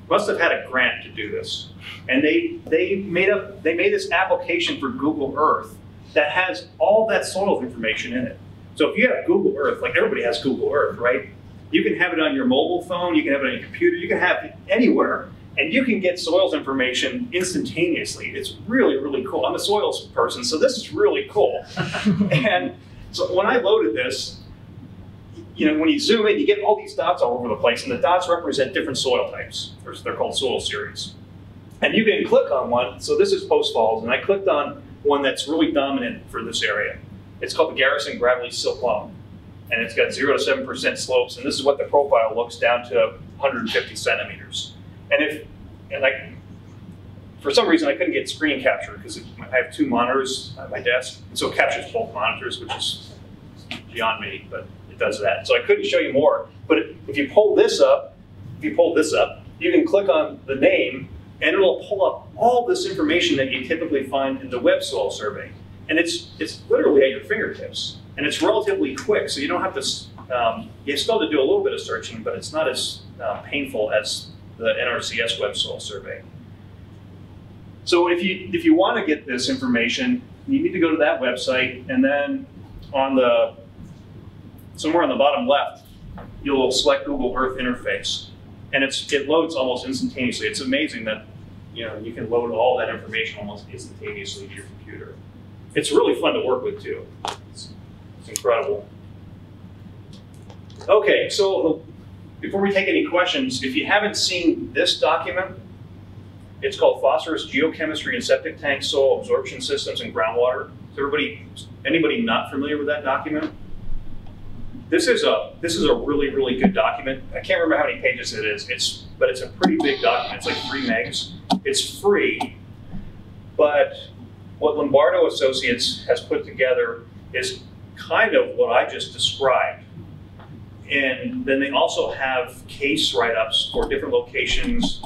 Speaker 2: must have had a grant to do this. And they, they, made up, they made this application for Google Earth that has all that soil information in it. So if you have Google Earth, like everybody has Google Earth, right? You can have it on your mobile phone, you can have it on your computer, you can have it anywhere, and you can get soils information instantaneously. It's really, really cool. I'm a soils person, so this is really cool. and so when I loaded this, you know, when you zoom in, you get all these dots all over the place, and the dots represent different soil types. They're called soil series. And you can click on one. So this is Post Falls, and I clicked on one that's really dominant for this area. It's called the Garrison Gravelly Silt Loam. And it's got 0 to 7% slopes, and this is what the profile looks down to 150 centimeters. And if, and I, for some reason, I couldn't get screen capture because I have two monitors at my desk, and so it captures both monitors, which is beyond me, but does that. So I couldn't show you more. But if you pull this up, if you pull this up, you can click on the name and it'll pull up all this information that you typically find in the web soil survey. And it's, it's literally at your fingertips. And it's relatively quick, so you don't have to, um, you still have to do a little bit of searching, but it's not as uh, painful as the NRCS web soil survey. So if you, if you want to get this information, you need to go to that website and then on the somewhere on the bottom left, you'll select Google Earth interface. And it's, it loads almost instantaneously. It's amazing that you know you can load all that information almost instantaneously to your computer. It's really fun to work with too. It's, it's incredible. Okay, so before we take any questions, if you haven't seen this document, it's called Phosphorus Geochemistry and Septic Tank Soil Absorption Systems and Groundwater. Is everybody, anybody not familiar with that document? This is a this is a really really good document. I can't remember how many pages it is. It's but it's a pretty big document. It's like three megs. It's free, but what Lombardo Associates has put together is kind of what I just described. And then they also have case write-ups for different locations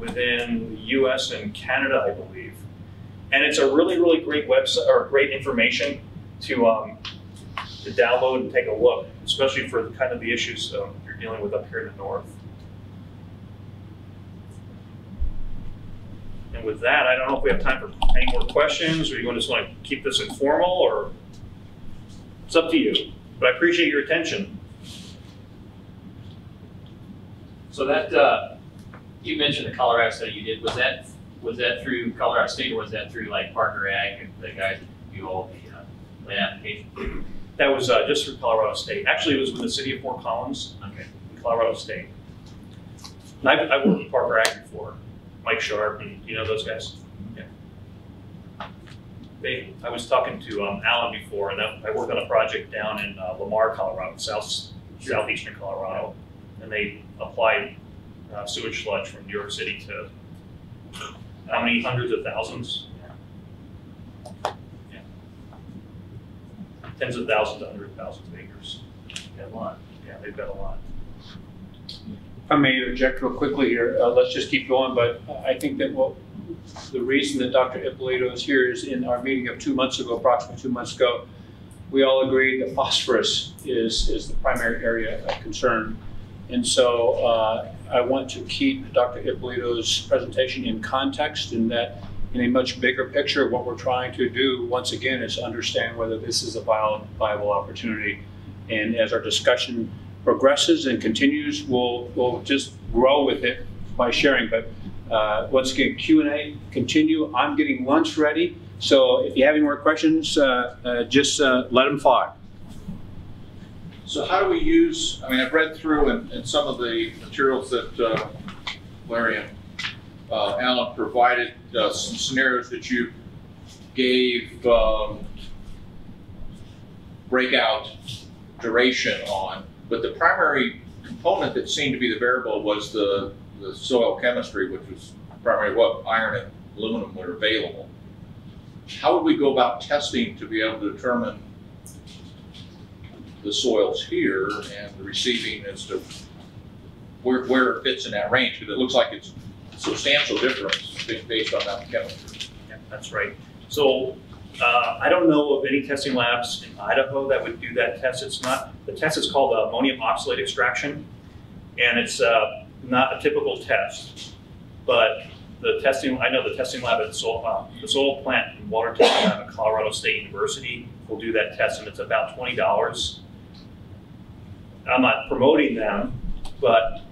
Speaker 2: within the U.S. and Canada, I believe. And it's a really really great website or great information to um, to download and take a look, especially for the kind of the issues um, you're dealing with up here in the north. And with that, I don't know if we have time for any more questions, or you just want to keep this informal, or it's up to you. But I appreciate your attention.
Speaker 7: So that, uh, you mentioned the Colorado study you did, was that, was that through Colorado State or was that through like Parker Ag and the guys do all the, uh, land application?
Speaker 2: That was uh, just through Colorado State. Actually, it was with the city of Fort Collins,
Speaker 7: Okay.
Speaker 2: in Colorado State. And I've, I've worked with Parker Ag before, Mike Sharp, and you know those guys? Yeah. They, I was talking to um, Alan before, and I I worked on a project down in uh, Lamar, Colorado, south, southeastern Colorado. And they applied uh, sewage sludge from New York City to how many hundreds of thousands? Tens of thousands, hundreds of thousands of acres.
Speaker 7: A lot.
Speaker 2: Yeah, they've got a lot.
Speaker 1: I may interject real quickly here, uh, let's just keep going, but I think that what, the reason that Dr. Ippolito is here is in our meeting of two months ago, approximately two months ago, we all agreed that phosphorus is, is the primary area of concern. And so uh, I want to keep Dr. Ippolito's presentation in context in that in a much bigger picture, what we're trying to do, once again, is understand whether this is a viable, opportunity. And as our discussion progresses and continues, we'll, we'll just grow with it by sharing. But uh, once again, Q and A continue. I'm getting lunch ready. So if you have any more questions, uh, uh, just uh, let them fly.
Speaker 3: So how do we use, I mean, I've read through and, and some of the materials that, uh, Larry and, uh, Alan provided, uh, some scenarios that you gave, um, breakout duration on, but the primary component that seemed to be the variable was the, the soil chemistry, which was primarily what iron and aluminum were available. How would we go about testing to be able to determine the soils here and the receiving as to where, where it fits in that range, because it looks like it's substantial difference based on that chemistry.
Speaker 2: Yeah, that's right. So uh, I don't know of any testing labs in Idaho that would do that test. It's not, the test is called ammonium oxalate extraction, and it's uh, not a typical test. But the testing, I know the testing lab at uh, the soil plant and water testing lab at Colorado State University will do that test, and it's about twenty dollars. I'm not promoting them, but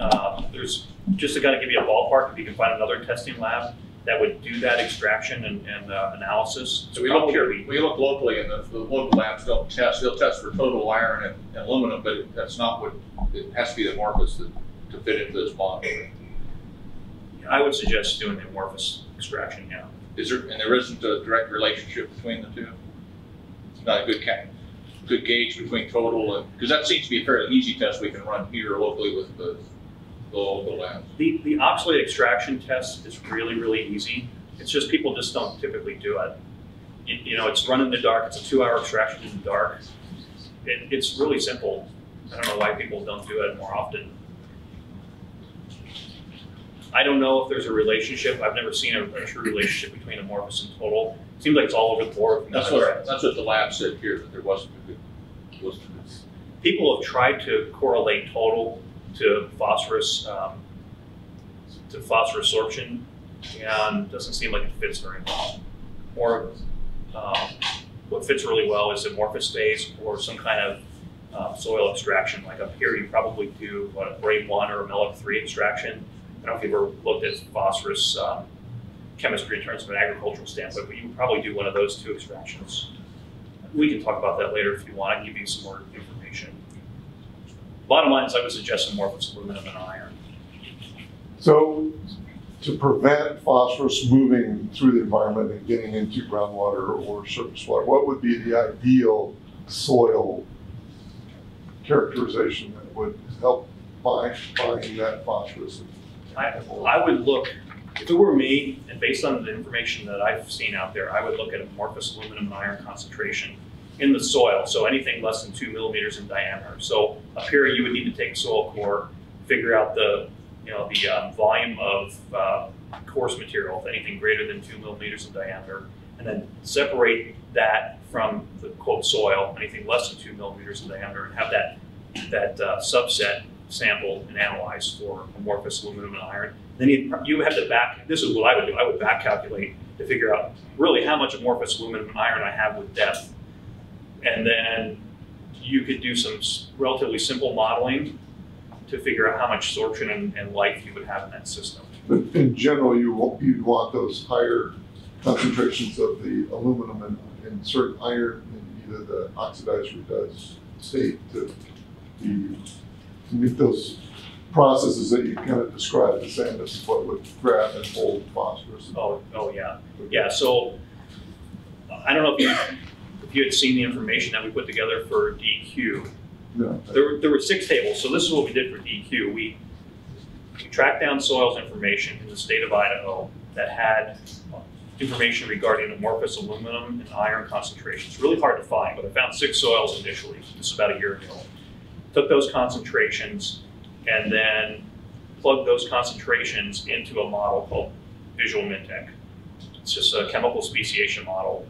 Speaker 2: uh, there's just to kind of give you a ballpark, if you can find another testing lab that would do that extraction and, and uh, analysis.
Speaker 3: So we look here, we look locally, and the, the local labs don't test, they'll test for total iron and, and aluminum, but it- that's not what, it has to be the amorphous to, to fit into this model.
Speaker 2: I would suggest doing the amorphous extraction, yeah.
Speaker 3: Is there, and there isn't a direct relationship between the two? It's not a good ca, good gauge between total and, because that seems to be a fairly easy test we can run here locally with the, the.
Speaker 2: The, the oxalate extraction test is really, really easy. It's just people just don't typically do it. You, you know, it's run in the dark, it's a two-hour extraction in the dark. It, it's really simple. I don't know why people don't do it more often. I don't know if there's a relationship. I've never seen a, a true relationship between amorphous and total. It seems like it's all over the board.
Speaker 3: That's
Speaker 2: what I've
Speaker 3: what,
Speaker 2: read.
Speaker 3: that's what the lab said here, that there wasn't a good, wasn't a good
Speaker 2: people have tried to correlate total to phosphorus um, to phosphorus sorption, and doesn't seem like it fits very well. Or um, what fits really well is amorphous phase or some kind of uh, soil extraction. Like up here, you probably do what, a Bray one or a Mehlich three extraction. I don't know if you've ever looked at phosphorus um, chemistry in terms of an agricultural standpoint, but you would probably do one of those two extractions. We can talk about that later if you want. I can give you some more information. Bottom line is I would suggest amorphous aluminum and iron.
Speaker 8: So to prevent phosphorus moving through the environment and getting into groundwater or surface water, what would be the ideal soil characterization that would help find, find that phosphorus?
Speaker 2: I, I would look, if it were me, and based on the information that I've seen out there, I would look at amorphous aluminum and iron concentration in the soil, so anything less than two millimeters in diameter. So up here, you would need to take soil core, figure out the, you know, the um, volume of uh, coarse material, if anything greater than two millimeters in diameter, and then separate that from the quote soil, anything less than two millimeters in diameter, and have that that uh, subset sampled and analyzed for amorphous aluminum and iron, Then you, you have to back, this is what I would do, I would back calculate to figure out really how much amorphous aluminum and iron I have with depth. And then you could do some relatively simple modeling to figure out how much sorption and, and life you would have in that system.
Speaker 8: But in general, you, you'd want those higher concentrations of the aluminum and, and certain iron in either the oxidized or reduced state to be, to meet those processes that you kind of described, the same as what would grab and hold phosphorus.
Speaker 2: Oh, oh, yeah, yeah, so, I don't know if you, you had seen the information that we put together for DEQ.
Speaker 8: No,
Speaker 2: There were, there were six tables, so this is what we did for DEQ. We, we tracked down soils information in the state of Idaho that had information regarding amorphous aluminum and iron concentrations. Really hard to find, but I found six soils initially, this is about a year ago. Took those concentrations and then plugged those concentrations into a model called Visual MINTEQ. It's just a chemical speciation model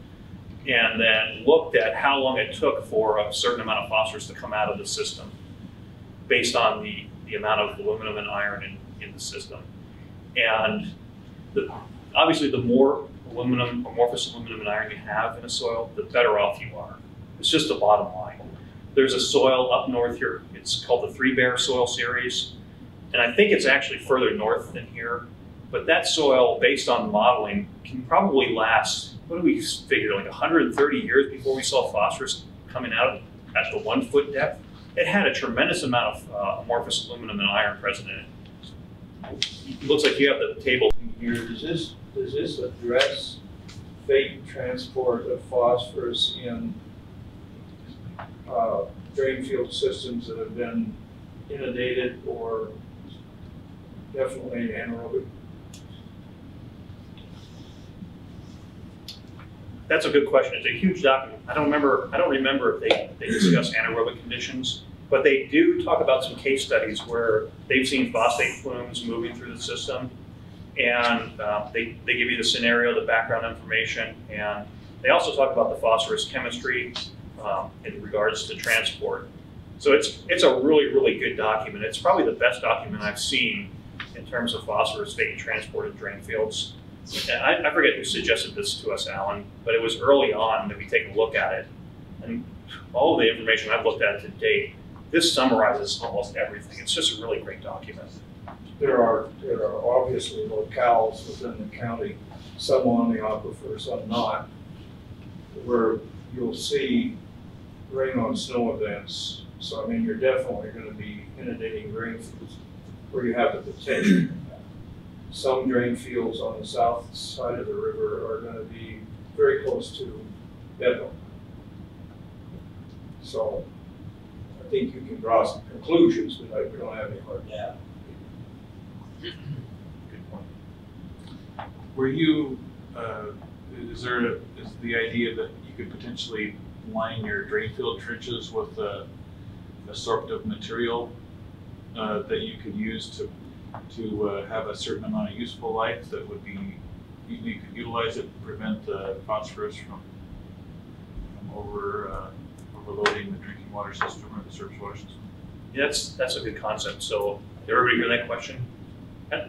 Speaker 2: and then looked at how long it took for a certain amount of phosphorus to come out of the system based on the, the amount of aluminum and iron in, in the system. And the, obviously, the more aluminum, amorphous aluminum and iron you have in a soil, the better off you are. It's just the bottom line. There's a soil up north here, it's called the Three Bear Soil Series. And I think it's actually further north than here. But that soil, based on modeling, can probably last, what do we figure, like 130 years before we saw phosphorus coming out at the one foot depth? It had a tremendous amount of uh, amorphous aluminum and iron present in it. It looks like you have the table.
Speaker 4: Here, does this, does this address fate transport of phosphorus in uh, drain field systems that have been inundated or definitely anaerobic?
Speaker 2: That's a good question. It's a huge document. I don't remember, I don't remember if they, they discuss anaerobic conditions, but they do talk about some case studies where they've seen phosphate plumes moving through the system. And uh, they, they give you the scenario, the background information, and they also talk about the phosphorus chemistry um, in regards to transport. So it's, it's a really, really good document. It's probably the best document I've seen in terms of phosphorus being transported in drain fields. I, I forget who suggested this to us, Alan, but it was early on that we take a look at it. And all the information I've looked at to date, this summarizes almost everything. It's just a really great document.
Speaker 4: There are, there are obviously locales within the county, some on the aquifer, some not, where you'll see rain on snow events. So I mean, you're definitely gonna be inundating drain fields where you have the potential. Some drain fields on the south side of the river are gonna be very close to bedrock. So I think you can draw some conclusions, but I- we don't have any hard data.
Speaker 7: Good point.
Speaker 9: Were you, uh, is there, a- is the idea that you could potentially line your drain field trenches with a absorptive material uh, that you could use to, to uh, have a certain amount of useful life that would be, you could utilize it to prevent the phosphorus from from over, uh, overloading the drinking water system or the surface water system?
Speaker 2: Yeah, That's, that's a good concept. So, did everybody hear that question? Uh,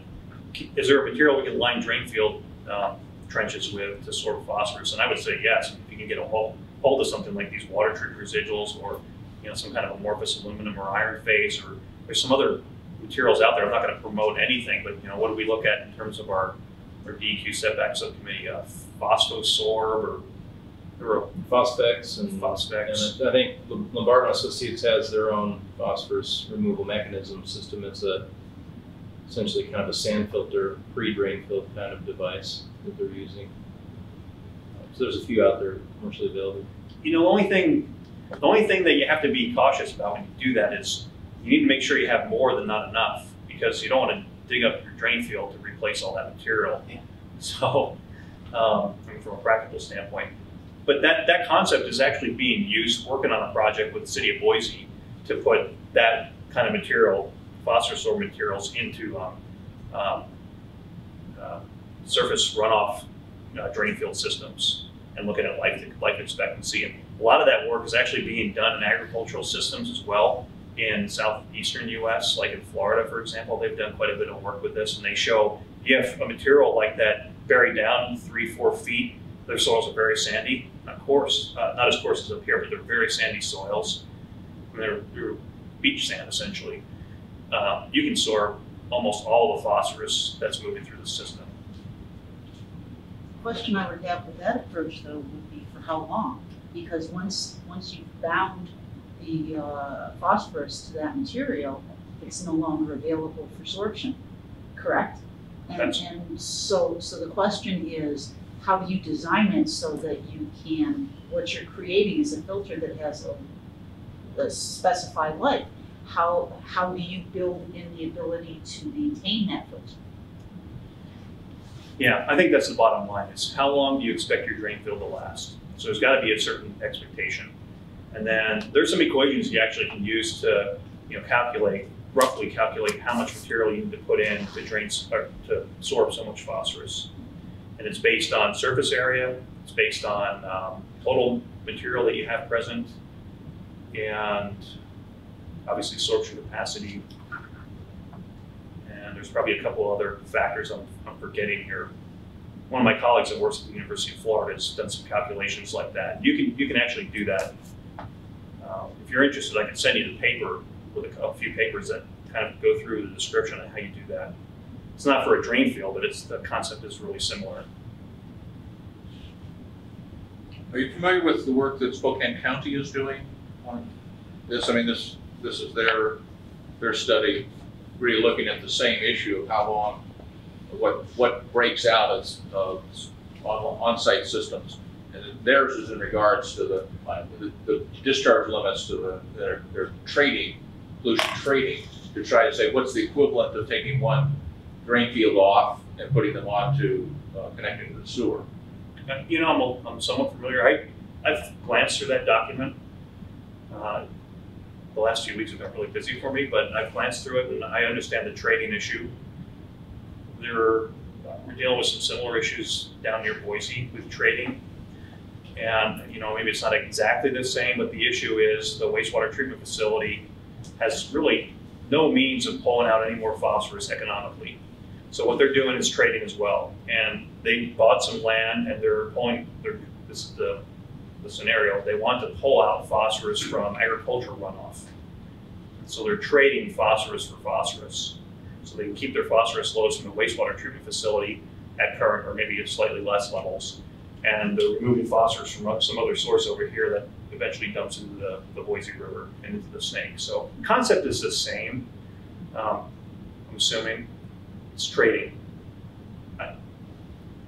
Speaker 2: Is there a material we can line drain field um, trenches with to sorb phosphorus? And I would say yes, if you can get a hold, hold of something like these water treatment residuals or, you know, some kind of amorphous aluminum or iron phase, or there's some other materials out there. I'm not gonna promote anything, but, you know, what do we look at in terms of our, our DEQ setback subcommittee, uh, phosphosorb or,
Speaker 6: Phosphex and,
Speaker 2: phosphex?
Speaker 6: and I think Lombardo Associates has their own phosphorus removal mechanism system. It's a essentially kind of a sand filter, pre-drain field kind of device that they're using. So there's a few out there commercially available.
Speaker 2: You know, the only thing, the only thing that you have to be cautious about when you do that is you need to make sure you have more than not enough because you don't want to dig up your drain field to replace all that material. So, um, from a practical standpoint, but that, that concept is actually being used, working on a project with the city of Boise to put that kind of material, phosphorus or materials into, um, um, uh, surface runoff uh, drain field systems and looking at life, life expectancy. And a lot of that work is actually being done in agricultural systems as well. In southeastern US, like in Florida, for example, they've done quite a bit of work with this, and they show you have a material like that buried down three, four feet, their soils are very sandy, not coarse, uh, not as coarse as up here, but they're very sandy soils. They're, they're beach sand essentially. Uh, you can store almost all the phosphorus that's moving through the system.
Speaker 5: Question I would have with that approach though would be for how long? Because once, once you've bound the uh, phosphorus to that material, it's no longer available for sorption, correct? And,
Speaker 2: That's-
Speaker 5: and so, so the question is, how do you design it so that you can, what you're creating is a filter that has a, a specified life. How, how do you build in the ability to maintain that filter?
Speaker 2: Yeah, I think that's the bottom line is how long do you expect your drain field to last? So there's got to be a certain expectation. And then there's some equations you actually can use to, you know, calculate, roughly calculate how much material you need to put in to drain, or to absorb so much phosphorus. And it's based on surface area, it's based on um, total material that you have present, and obviously sorption capacity. And there's probably a couple other factors I'm, I'm forgetting here. One of my colleagues that works at the University of Florida has done some calculations like that. You can, you can actually do that. Uh, If you're interested, I can send you the paper with a, a few papers that kind of go through the description of how you do that. It's not for a drain field, but it's, the concept is really similar.
Speaker 3: Are you familiar with the work that Spokane County is doing on this? I mean, this, this is their, their study, really looking at the same issue of how long, what, what breaks out as, uh, on, on-site systems. Theirs is in regards to the, the, the discharge limits to the, their, their trading, pollution trading, to try to say, what's the equivalent of taking one drain field off and putting them onto, uh, connecting to the sewer?
Speaker 2: You know, I'm, I'm somewhat familiar. I, I've glanced through that document. Uh, The last few weeks have been really busy for me, but I've glanced through it and I understand the trading issue. There, we're dealing with some similar issues down near Boise with trading. And, you know, maybe it's not exactly the same, but the issue is the wastewater treatment facility has really no means of pulling out any more phosphorus economically. So what they're doing is trading as well. And they bought some land and they're pulling, they're, this is the, the scenario, they want to pull out phosphorus from agricultural runoff. So they're trading phosphorus for phosphorus. So they can keep their phosphorus loads from the wastewater treatment facility at current or maybe at slightly less levels. And they're removing phosphorus from some other source over here that eventually dumps into the, the Boise River and into the Snake. So concept is the same, um, I'm assuming it's trading. I,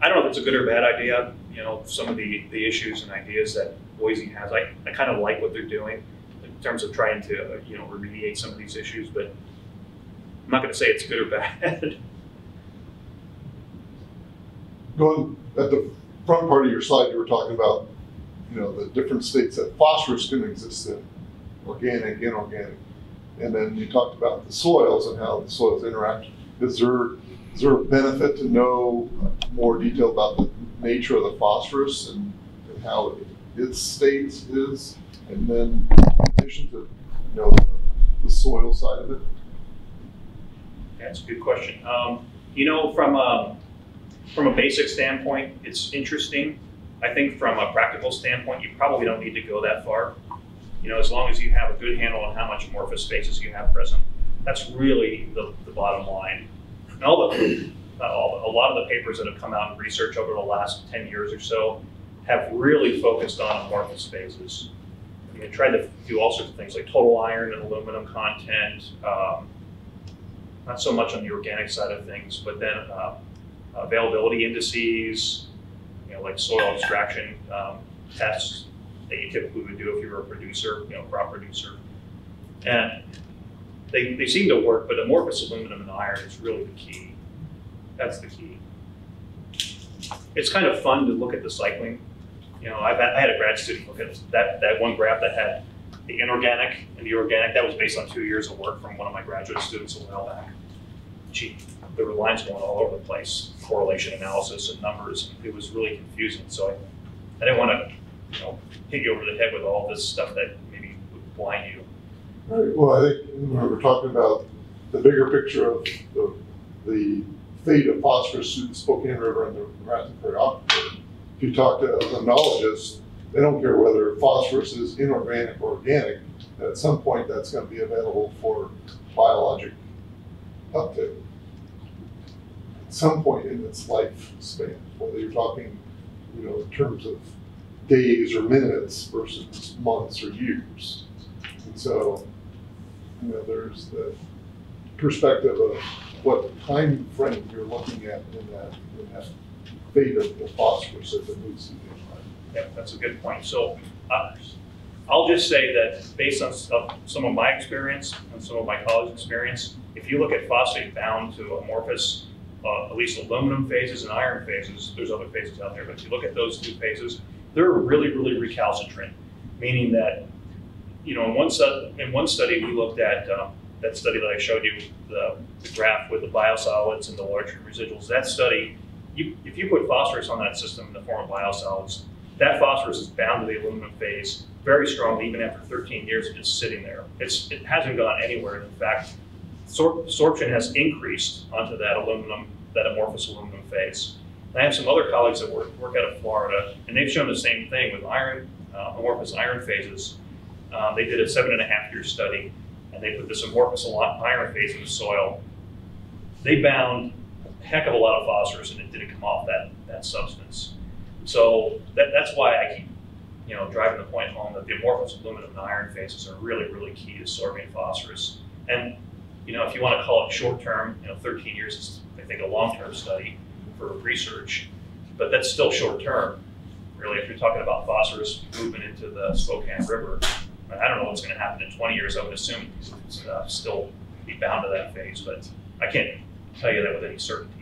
Speaker 2: I don't know if it's a good or bad idea, you know, some of the, the issues and ideas that Boise has. I, I kind of like what they're doing in terms of trying to, uh, you know, remediate some of these issues, but I'm not going to say it's good or bad.
Speaker 8: Going, at the front part of your slide, you were talking about, you know, the different states that phosphorus can exist in, organic, inorganic. And then you talked about the soils and how the soils interact. Is there, is there a benefit to know more detail about the nature of the phosphorus and, and how its state is? And then in addition to, you know, the soil side of it?
Speaker 2: That's a good question. Um, you know, from a, from a basic standpoint, it's interesting. I think from a practical standpoint, you probably don't need to go that far. You know, as long as you have a good handle on how much amorphous spaces you have present, that's really the, the bottom line. And all the, not all, a lot of the papers that have come out in research over the last 10 years or so have really focused on amorphous spaces. I mean, they tried to do all sorts of things like total iron and aluminum content, um, not so much on the organic side of things, but then uh, availability indices, you know, like soil extraction um, tests that you typically would do if you were a producer, you know, crop producer. And they, they seem to work, but amorphous aluminum and iron is really the key. That's the key. It's kind of fun to look at the cycling. You know, I've had, I had a grad student look at that, that one graph that had the inorganic and the organic. That was based on two years of work from one of my graduate students a while back. Gee, there were lines going all over the place, correlation analysis and numbers. It was really confusing. So I, I didn't want to, you know, hit you over the head with all this stuff that maybe would blind you.
Speaker 8: Right, well, I think we're talking about the bigger picture of the, the fate of phosphorus through the Spokane River and the Rathdrum Prairie Aquifer. If you talk to limnologists, they don't care whether phosphorus is inorganic or organic. At some point, that's gonna be available for biologic uptake. Some point in its lifespan, whether you're talking, you know, in terms of days or minutes versus months or years. And so, you know, there's the perspective of what time frame you're looking at in that, in that fate of the phosphorus the.
Speaker 2: Yeah, that's a good point. So, uh, I'll just say that based on s- of some of my experience and some of my colleagues' experience, if you look at phosphate bound to amorphous, uh, at least aluminum phases and iron phases, there's other phases out there, but if you look at those two phases, they're really, really recalcitrant, meaning that, you know, in one in one study, we looked at, um, that study that I showed you, the, the graph with the biosolids and the larger residuals, that study, you, if you put phosphorus on that system in the form of biosolids, that phosphorus is bound to the aluminum phase very strongly, even after 13 years of just sitting there. It's, it hasn't gone anywhere. In fact, sor- absorption has increased onto that aluminum, that amorphous aluminum phase. I have some other colleagues that work, work out of Florida, and they've shown the same thing with iron, uh, amorphous iron phases. Um, they did a seven and a half year study, and they put this amorphous iron phase in the soil. They bound a heck of a lot of phosphorus, and it didn't come off that, that substance. So that, that's why I keep, you know, driving the point home that the amorphous aluminum and iron phases are really, really key to sorbing phosphorus. And, you know, if you want to call it short term, you know, 13 years is, I think, a long term study for research, but that's still short term. Really, if you're talking about phosphorus movement into the Spokane River, I don't know what's going to happen in 20 years. I would assume it's uh, still be bound to that phase, but I can't tell you that with any certainty.